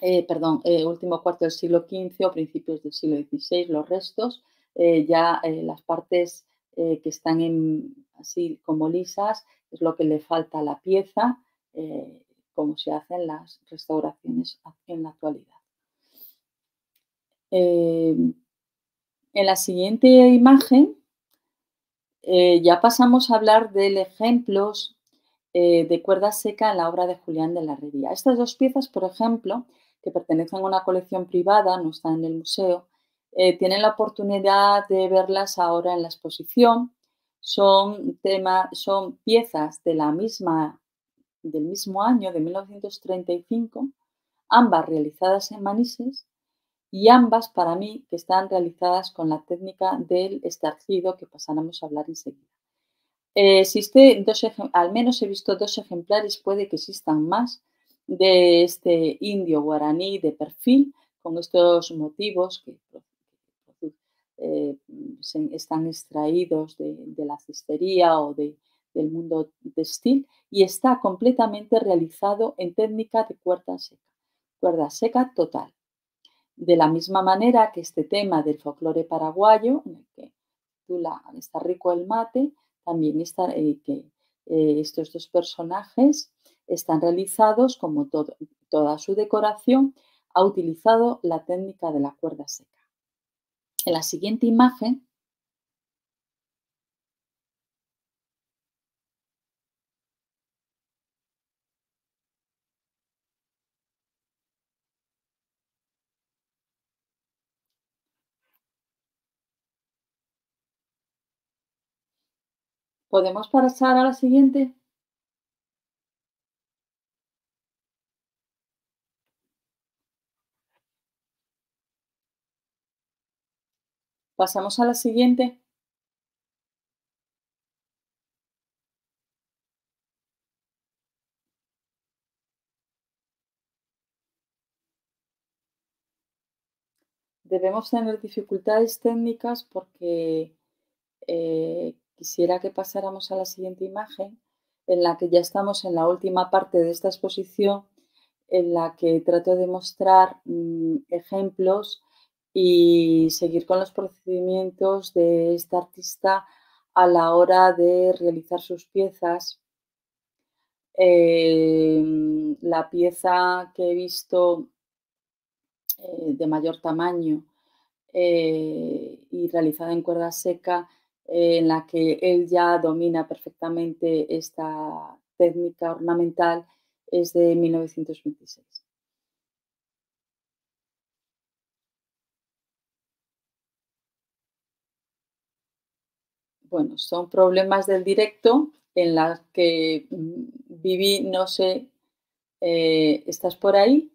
eh, perdón, último cuarto del siglo XV o principios del siglo XVI, los restos, ya las partes que están así como lisas, es lo que le falta a la pieza, como se hacen las restauraciones en la actualidad. en la siguiente imagen eh, ya pasamos a hablar de ejemplos eh, de cuerda seca en la obra de Julián de la Herrería. Estas dos piezas, por ejemplo, que pertenecen a una colección privada, no están en el museo, eh, tienen la oportunidad de verlas ahora en la exposición. Son, son piezas de la misma, del mismo año, de 1935, ambas realizadas en Manises y ambas para mí que están realizadas con la técnica del estarcido que pasáramos a hablar enseguida. Eh, existe dos, al menos he visto dos ejemplares, puede que existan más, de este indio guaraní de perfil con estos motivos que eh, están extraídos de, la cistería o del mundo textil y está completamente realizado en técnica de cuerda seca, cuerda seca total. De la misma manera que este tema del folclore paraguayo, en el que está rico el mate, también eh, que eh, estos dos personajes están realizados como toda su decoración, ha utilizado la técnica de la cuerda seca. En la siguiente imagen ¿Podemos pasar a la siguiente? Pasamos a la siguiente. Debemos tener dificultades técnicas porque eh, quisiera que pasáramos a la siguiente imagen, en la que ya estamos en la última parte de esta exposición, en la que trato de mostrar mm, ejemplos y seguir con los procedimientos de esta artista a la hora de realizar sus piezas. Em, la pieza que he visto eh, de mayor tamaño eh, y realizada en cuerda seca en la que él ya domina perfectamente esta técnica ornamental es de 1926. Bueno, son problemas del directo en las que mm, viví, no sé, eh, ¿estás por ahí?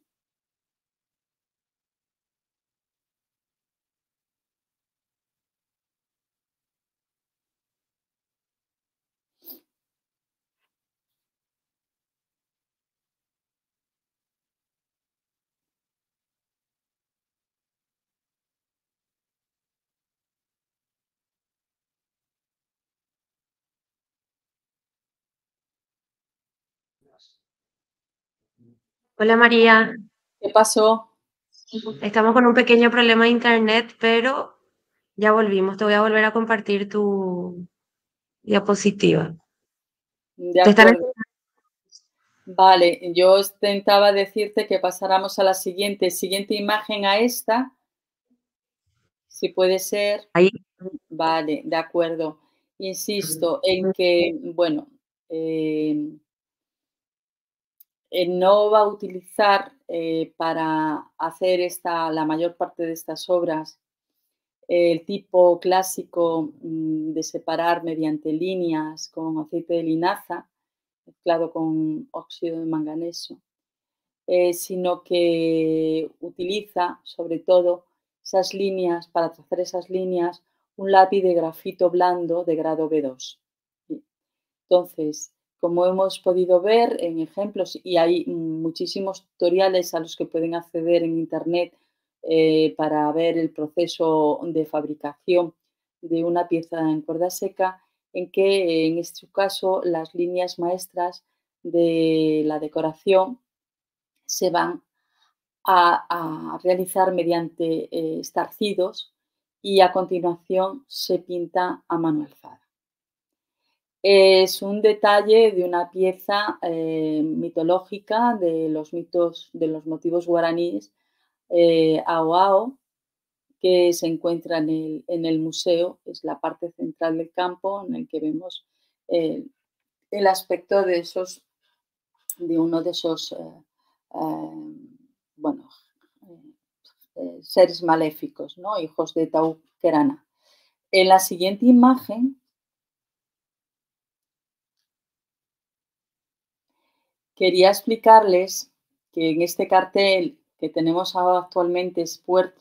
Hola María, ¿Qué pasó? estamos con un pequeño problema de internet, pero ya volvimos. Te voy a volver a compartir tu diapositiva. De Te están. Vale, yo intentaba decirte que pasáramos a la siguiente, siguiente imagen a esta, si puede ser. ahí. Vale, de acuerdo. Insisto en que, bueno, eh, eh, no va a utilizar eh, para hacer esta, la mayor parte de estas obras el tipo clásico mm, de separar mediante líneas con aceite de linaza mezclado con óxido de manganeso, eh, sino que utiliza sobre todo esas líneas, para trazar esas líneas, un lápiz de grafito blando de grado B2. Entonces, como hemos podido ver en ejemplos, y hay muchísimos tutoriales a los que pueden acceder en Internet eh, para ver el proceso de fabricación de una pieza en cuerda seca, en que en este caso las líneas maestras de la decoración se van a, realizar mediante eh, estarcidos y a continuación se pinta a mano alzada. Es un detalle de una pieza eh, mitológica de los mitos, de los motivos guaraníes, eh, Ao que se encuentra en el, museo, es la parte central del campo en el que vemos eh, el aspecto de esos, de uno de esos, bueno, seres maléficos, ¿no? hijos de Tauquerana. En la siguiente imagen quería explicarles que en este cartel que tenemos actualmente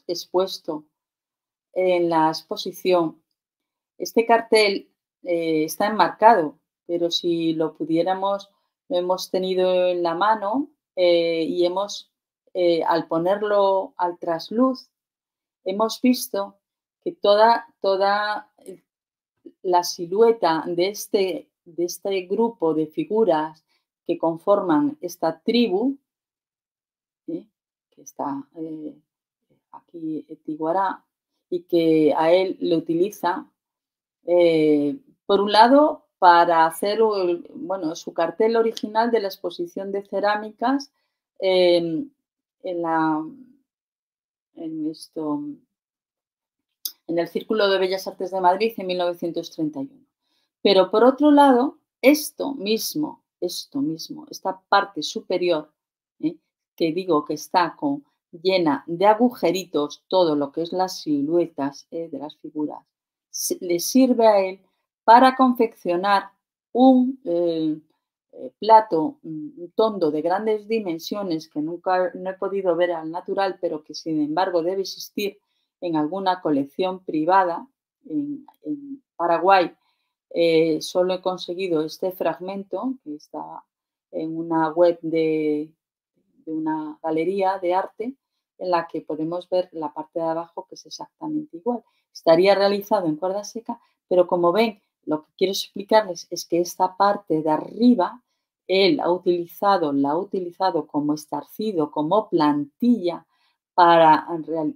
expuesto en la exposición, este cartel eh, está enmarcado, pero si lo pudiéramos, lo hemos tenido en la mano eh, y hemos, eh, al ponerlo al trasluz, hemos visto que toda, toda la silueta de este, de este grupo de figuras que conforman esta tribu, que está eh, aquí Tiguará, y que a él le utiliza, eh, por un lado, para hacer bueno, su cartel original de la exposición de cerámicas en, la, en, esto, en el Círculo de Bellas Artes de Madrid en 1931. Pero por otro lado, esto mismo esto mismo, esta parte superior, ¿eh? que digo que está con, llena de agujeritos, todo lo que es las siluetas ¿eh? de las figuras, le sirve a él para confeccionar un eh, plato, un tondo de grandes dimensiones que nunca no he podido ver al natural, pero que sin embargo debe existir en alguna colección privada en Paraguay eh, solo he conseguido este fragmento que está en una web de, una galería de arte en la que podemos ver la parte de abajo que es exactamente igual. Estaría realizado en cuerda seca, pero como ven, lo que quiero explicarles es que esta parte de arriba, él ha utilizado, la ha utilizado como estarcido, como plantilla para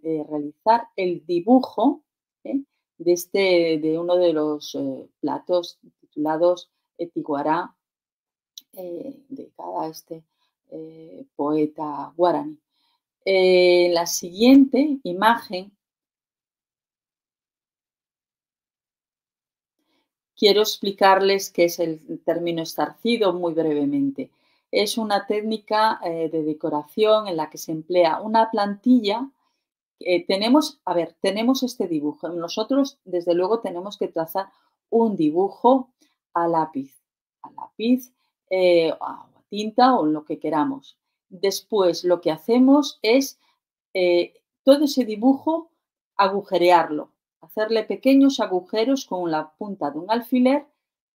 eh, realizar el dibujo ¿eh? De, este, de uno de los eh, platos titulados Etiguará, eh, de cada este eh, poeta guaraní. la siguiente imagen quiero explicarles qué es el término estarcido muy brevemente. Es una técnica de decoración en la que se emplea una plantilla eh, tenemos, a ver, tenemos este dibujo. Nosotros, desde luego, tenemos que trazar un dibujo a lápiz, a lápiz, eh, a tinta o lo que queramos. Después, lo que hacemos es eh, todo ese dibujo agujerearlo, hacerle pequeños agujeros con la punta de un alfiler,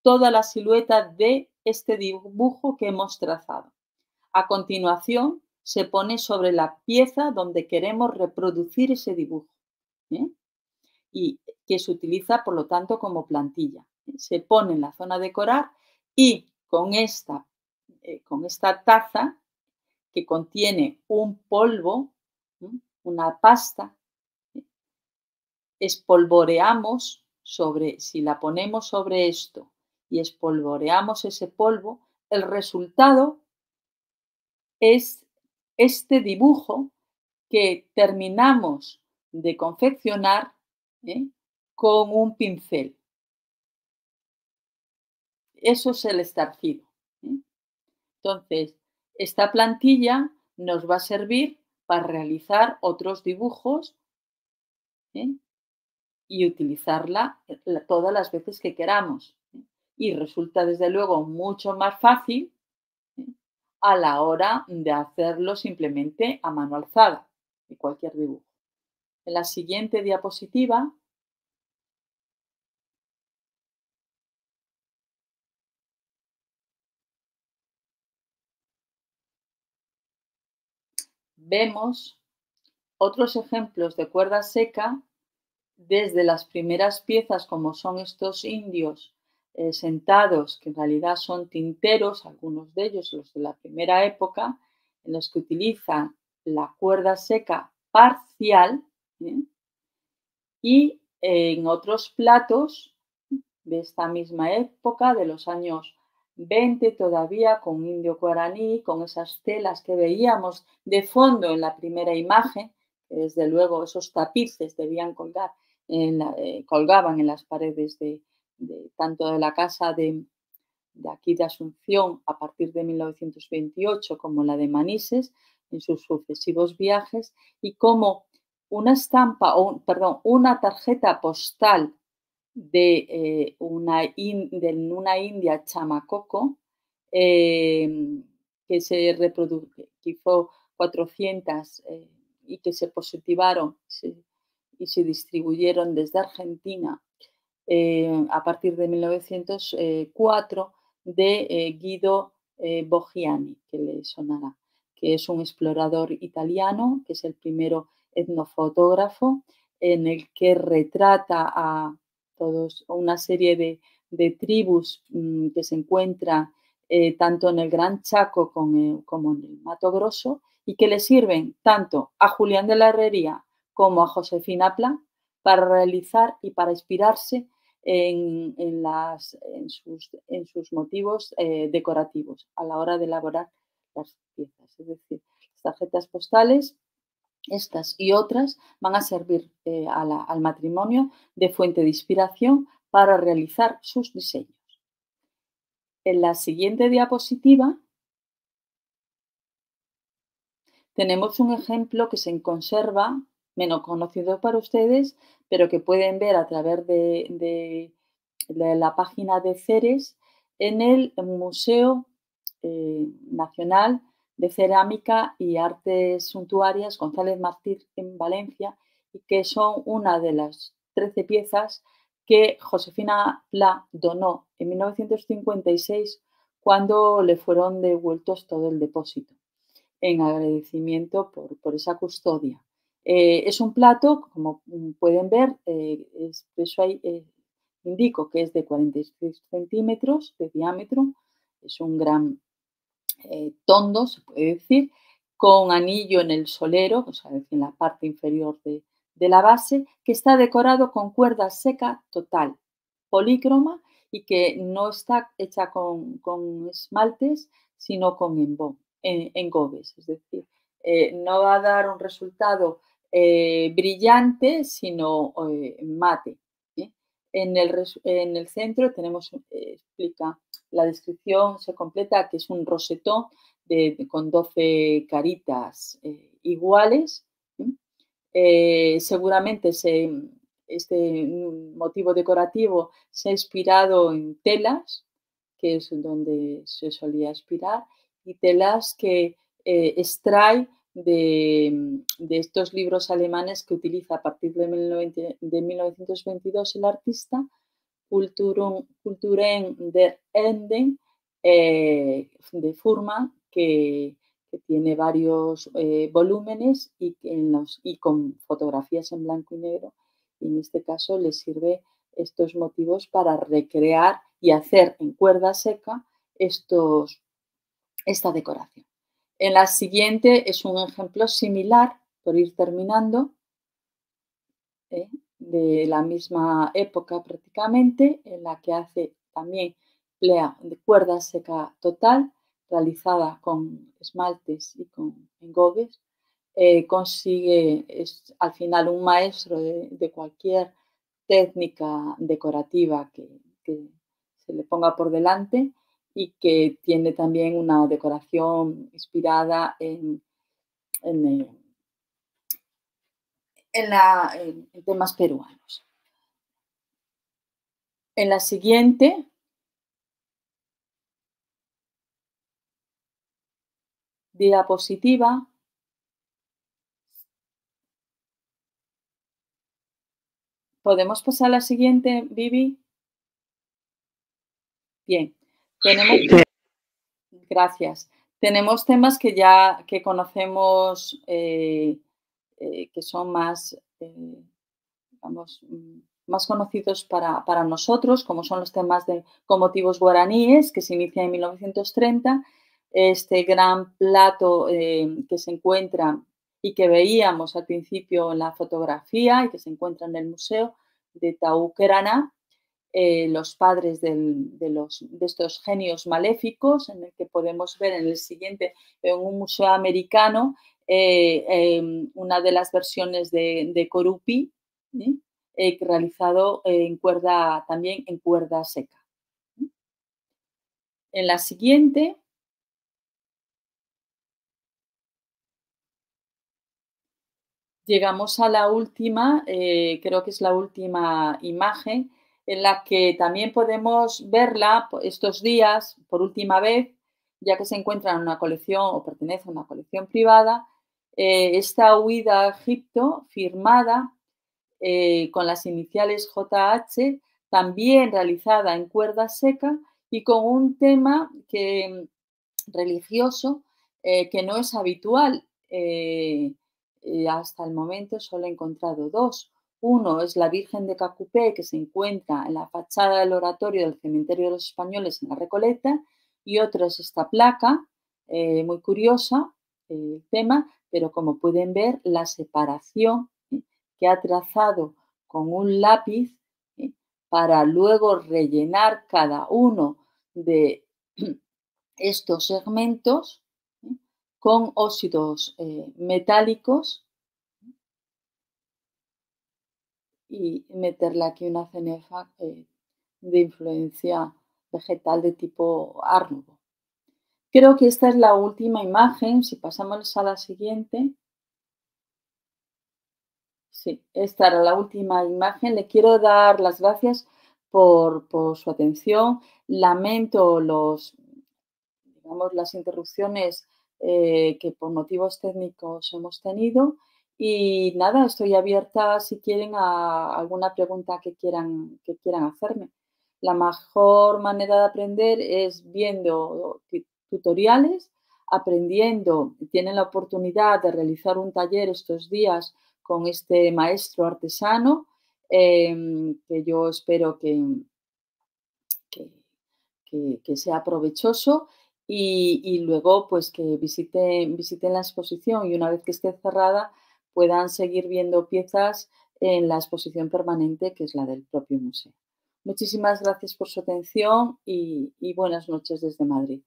toda la silueta de este dibujo que hemos trazado. A continuación, se pone sobre la pieza donde queremos reproducir ese dibujo. ¿eh? Y que se utiliza, por lo tanto, como plantilla. ¿eh? Se pone en la zona decorar y con esta, eh, con esta taza que contiene un polvo, una pasta, espolvoreamos sobre, si la ponemos sobre esto y espolvoreamos ese polvo, el resultado es este dibujo que terminamos de confeccionar ¿eh? con un pincel. Eso es el estarcido. ¿eh? Entonces, Esta plantilla nos va a servir para realizar otros dibujos ¿eh? y utilizarla todas las veces que queramos. Y resulta desde luego mucho más fácil a la hora de hacerlo simplemente a mano alzada de cualquier dibujo. En la siguiente diapositiva vemos otros ejemplos de cuerda seca desde las primeras piezas como son estos indios eh, sentados, que en realidad son tinteros, algunos de ellos los de la primera época, en los que utilizan la cuerda seca parcial ¿eh? y en otros platos de esta misma época, de los años 20 todavía con indio guaraní, con esas telas que veíamos de fondo en la primera imagen, desde luego esos tapices debían colgar, en eh, colgaban en las paredes de, tanto de la casa de, de, aquí de Asunción a partir de 1928 como la de Manises en sus sucesivos viajes y como una estampa, o perdón, una tarjeta postal de, eh, una, de una india chamacoco em, que se reprodujo 400 eh, y que se positivaron y se distribuyeron desde Argentina eh, a partir de 1904 de Guido Boggiani, que le sonará, que es un explorador italiano, que es el primero etnofotógrafo en el que retrata a todos, una serie de, tribus mm, que se encuentran eh, tanto en el Gran Chaco como, en el Mato Grosso y que le sirven tanto a Julián de la Herrería como a Josefina Pla para realizar y para inspirarse en, sus, motivos eh, decorativos a la hora de elaborar las piezas. Es decir, las tarjetas postales estas y otras van a servir eh, al matrimonio de fuente de inspiración para realizar sus diseños. En la siguiente diapositiva tenemos un ejemplo que se conserva, menos conocido para ustedes, pero que pueden ver a través de, la página de Ceres en el Museo eh, Nacional de Cerámica y Artes Suntuarias González Martín en Valencia y que son una de las 13 piezas que Josefina Pla donó en 1956 cuando le fueron devueltos todo el depósito en agradecimiento por, esa custodia. Eh, es un plato, como pueden ver, eh, eso ahí eh, indico que es de 46 centímetros de diámetro, es un gran tondo, se puede decir, con anillo en el solero, o sea, en la parte inferior de, la base, que está decorado con cuerda seca total, polícroma y que no está hecha con, esmaltes, sino con engobes. Es decir, no va a dar un resultado eh, brillante, sino mate. En el, en, el, centro tenemos, explica la descripción se completa que es un rosetón con 12 caritas eh, iguales. Eh, seguramente este motivo decorativo se ha inspirado en telas, que es donde se solía inspirar, y telas que eh, extrae de, estos libros alemanes que utiliza a partir de, de 1922 el artista Kulturen der Enden eh, de Furman, que, tiene varios eh, volúmenes y, en los, y con fotografías en blanco y negro. Y en este caso les sirve estos motivos para recrear y hacer en cuerda seca estos, esta decoración. En la siguiente es un ejemplo similar, por ir terminando. ¿eh? de la misma época prácticamente, en la que hace también plea de cuerda seca total, realizada con esmaltes y con engobes, eh, consigue es, al final un maestro de, cualquier técnica decorativa que, se le ponga por delante y que tiene también una decoración inspirada en, en, en temas peruanos. En la siguiente diapositiva ¿Podemos pasar a la siguiente, Vivi? Bien, tenemos... Gracias. Tenemos temas que ya que conocemos, eh, eh, que son más, eh, mm, más conocidos para, para, nosotros, como son los temas de, con motivos guaraníes, que se inicia en 1930, este gran plato que se encuentra y que veíamos al principio en la fotografía y que se encuentra en el museo de Tauquerana, eh, los padres de, los, de estos genios maléficos, en el que podemos ver en el siguiente, en un museo americano, eh, em, una de las versiones de, de Corupi, ¿eh? realizado en cuerda, también en cuerda seca. En la siguiente llegamos a la última, creo que es la última imagen, en la que también podemos verla estos días por última vez, ya que se encuentra en una colección o pertenece a una colección privada, eh, esta huida a Egipto firmada eh, con las iniciales JH, también realizada en cuerda seca y con un tema que, religioso que no es habitual hasta el momento solo he encontrado dos. Uno es la Virgen de Cacupé, que se encuentra en la fachada del oratorio del Cementerio de los Españoles en la Recoleta, y otro es esta placa, eh, muy curiosa el tema, pero como pueden ver, la separación ¿eh? que ha trazado con un lápiz ¿eh? para luego rellenar cada uno de [CLEARS THROAT] estos segmentos con óxidos metálicos y meterle aquí una cenefa eh, de influencia vegetal de tipo árnubo. Creo que esta es la última imagen. Si pasamos a la siguiente. Sí, esta era la última imagen. Le quiero dar las gracias por, por su atención. Lamento los, digamos, las interrupciones eh, que por motivos técnicos hemos tenido. Y nada, estoy abierta si quieren a alguna pregunta que quieran, que quieran hacerme. La mejor manera de aprender es viendo tutoriales, aprendiendo. Tienen la oportunidad de realizar un taller estos días con este maestro artesano, em, que yo espero que, que sea provechoso y, luego pues que visiten, visiten la exposición y una vez que esté cerrada puedan seguir viendo piezas en la exposición permanente que es la del propio museo. Muchísimas gracias por su atención y buenas noches desde Madrid.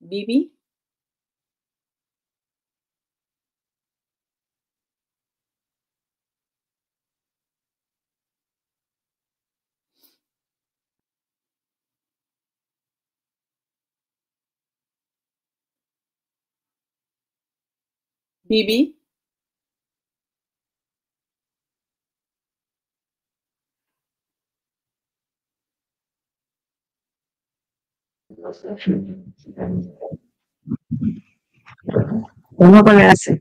Vivi. Vamos a poner así.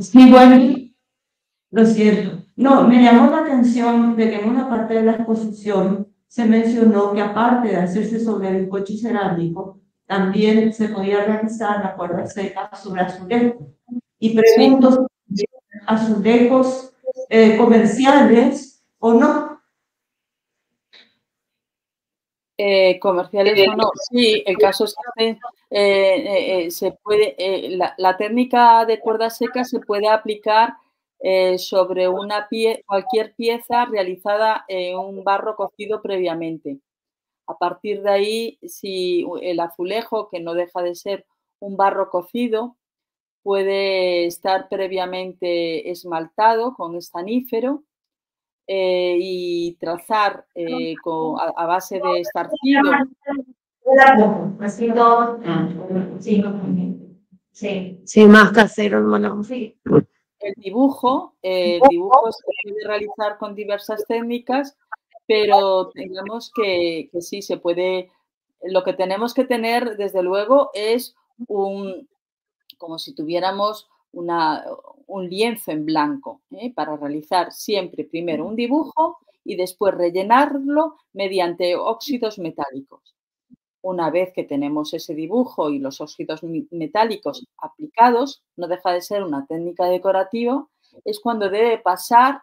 Sí, bueno, lo cierto. No, me llamó la atención de que en una parte de la exposición se mencionó que aparte de hacerse sobre el coche cerámico, también se podía realizar la cuerda seca sobre azulejos. Y pregunto si azulejos eh, comerciales o no. Eh, comerciales o no. Sí, el caso es que eh, eh, se puede, la, técnica de cuerda seca se puede aplicar eh, sobre una pie, cualquier pieza realizada en un barro cocido previamente. A partir de ahí, si el azulejo, que no deja de ser un barro cocido, puede estar previamente esmaltado con estanífero eh, y trazar eh, con, a, a, base de estarcido. Sí, sí, más casero, hermano. Sí. El dibujo, eh, el dibujo se puede realizar con diversas técnicas, pero tengamos que, que sí, se puede, lo que tenemos que tener, desde luego, es un, como si tuviéramos una, un lienzo en blanco ¿eh? para realizar siempre primero un dibujo y después rellenarlo mediante óxidos metálicos. Una vez que tenemos ese dibujo y los óxidos metálicos aplicados, no deja de ser una técnica decorativa, es cuando debe pasar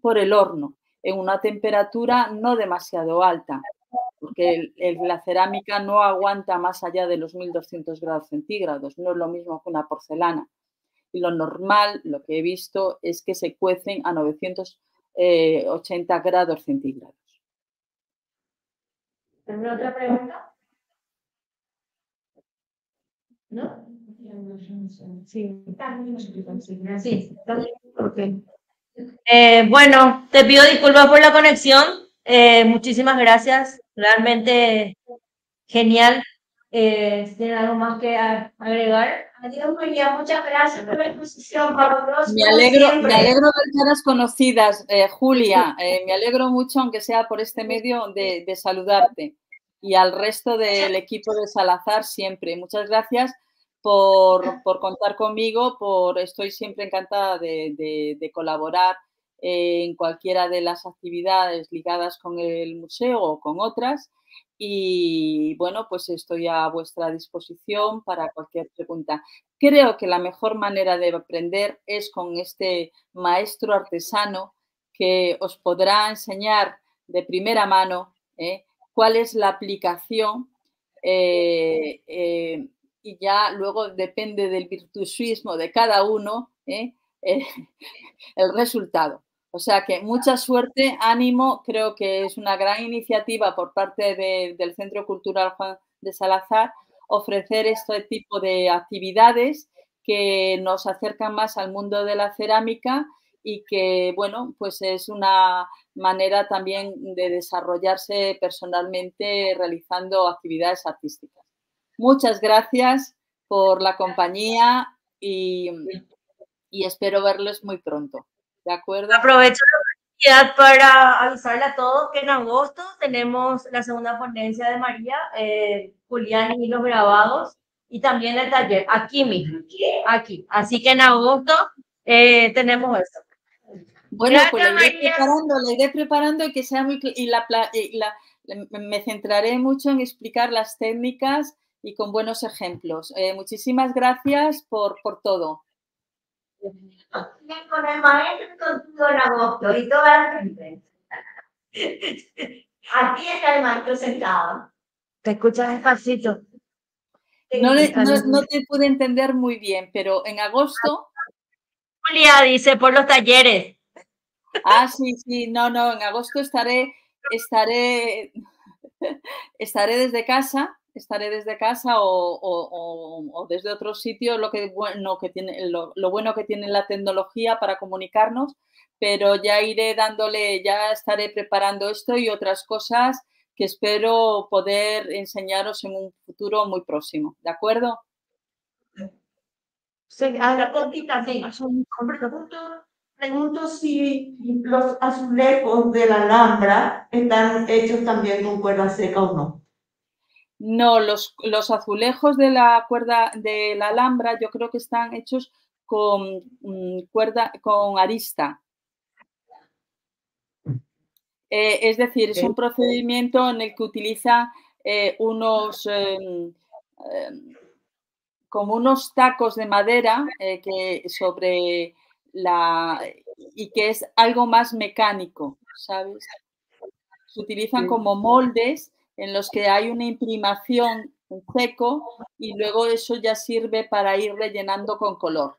por el horno en una temperatura no demasiado alta, porque la cerámica no aguanta más allá de los 1200 grados centígrados, no es lo mismo que una porcelana. Y lo normal, lo que he visto, es que se cuecen a 980 grados centígrados. ¿Alguna otra pregunta? ¿No? Sí. Sí. Okay. Eh, bueno, te pido disculpas por la conexión. Eh, muchísimas gracias. Realmente genial. Eh, ¿Tienen algo más que agregar? Adiós, María. Muchas gracias por la exposición. Me alegro, me alegro de caras conocidas, eh, Julia. Eh, me alegro mucho, aunque sea por este medio, de, de saludarte. Y al resto del equipo de Salazar siempre. Muchas gracias por, [LAUGHS] por contar conmigo. Por, estoy siempre encantada de, de, de colaborar en cualquiera de las actividades ligadas con el museo o con otras. Y bueno, pues estoy a vuestra disposición para cualquier pregunta. Creo que la mejor manera de aprender es con este maestro artesano que os podrá enseñar de primera mano ¿eh? Cuál es la aplicación eh, eh, y ya luego depende del virtuosismo de cada uno [LAUGHS] ¿eh? el resultado. O sea que mucha suerte, ánimo, creo que es una gran iniciativa por parte de, del Centro Cultural Juan de Salazar ofrecer este tipo de actividades que nos acercan más al mundo de la cerámica y que, bueno, pues es una manera también de desarrollarse personalmente realizando actividades artísticas. Muchas gracias por la compañía y, y espero verlos muy pronto. ¿De acuerdo? Aprovecho la oportunidad para avisarle a todos que en agosto tenemos la segunda ponencia de María, eh, Julián y los grabados, y también el taller, aquí mismo, aquí. Así que en agosto eh, tenemos eso. Bueno, pues la iré, preparando, la iré preparando y que sea muy... Y la, y la, me centraré mucho en explicar las técnicas y con buenos ejemplos. Eh, muchísimas gracias por, por todo con el maestro en agosto y toda la gente. Aquí está el maestro sentado. Te escuchas despacito. No, le, no, no, te pude entender muy bien, pero en agosto. Julia dice por los talleres. Ah, sí, sí, no, no, en agosto estaré, estaré, estaré desde casa estaré desde casa o, o, o, desde otro sitio, lo, que, bueno que tiene, lo, lo, bueno que tiene la tecnología para comunicarnos, pero ya iré dándole, ya estaré preparando esto y otras cosas que espero poder enseñaros en un futuro muy próximo. ¿De acuerdo? Sí, a la cortita, sí. Pregunto, pregunto si los azulejos de la Alhambra están hechos también con cuerda seca o no. No, los, los, azulejos de la cuerda de la Alhambra yo creo que están hechos con um, cuerda, con arista. Eh, es decir, es un procedimiento en el que utiliza eh, unos eh, como unos tacos de madera que sobre la y que es algo más mecánico, ¿sabes? Se utilizan como moldes en los que hay una imprimación en seco y luego eso ya sirve para ir rellenando con color.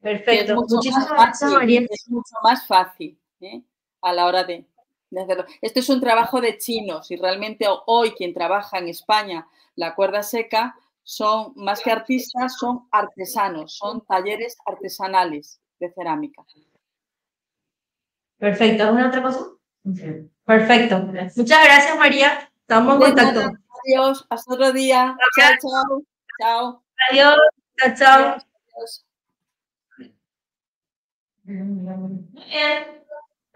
Perfecto. Es mucho, Muchísimas más gracias, fácil, María. es mucho más fácil ¿eh? a la hora de, de hacerlo. Esto es un trabajo de chinos y realmente hoy quien trabaja en España la cuerda seca son más que artistas, son artesanos, son talleres artesanales de cerámica. Perfecto. ¿Alguna otra cosa? Perfecto. Muchas gracias, María. Estamos en contacto. nada, Adiós, hasta otro día. Chao, chao. Chao. Adiós. Chao, chao. Adiós.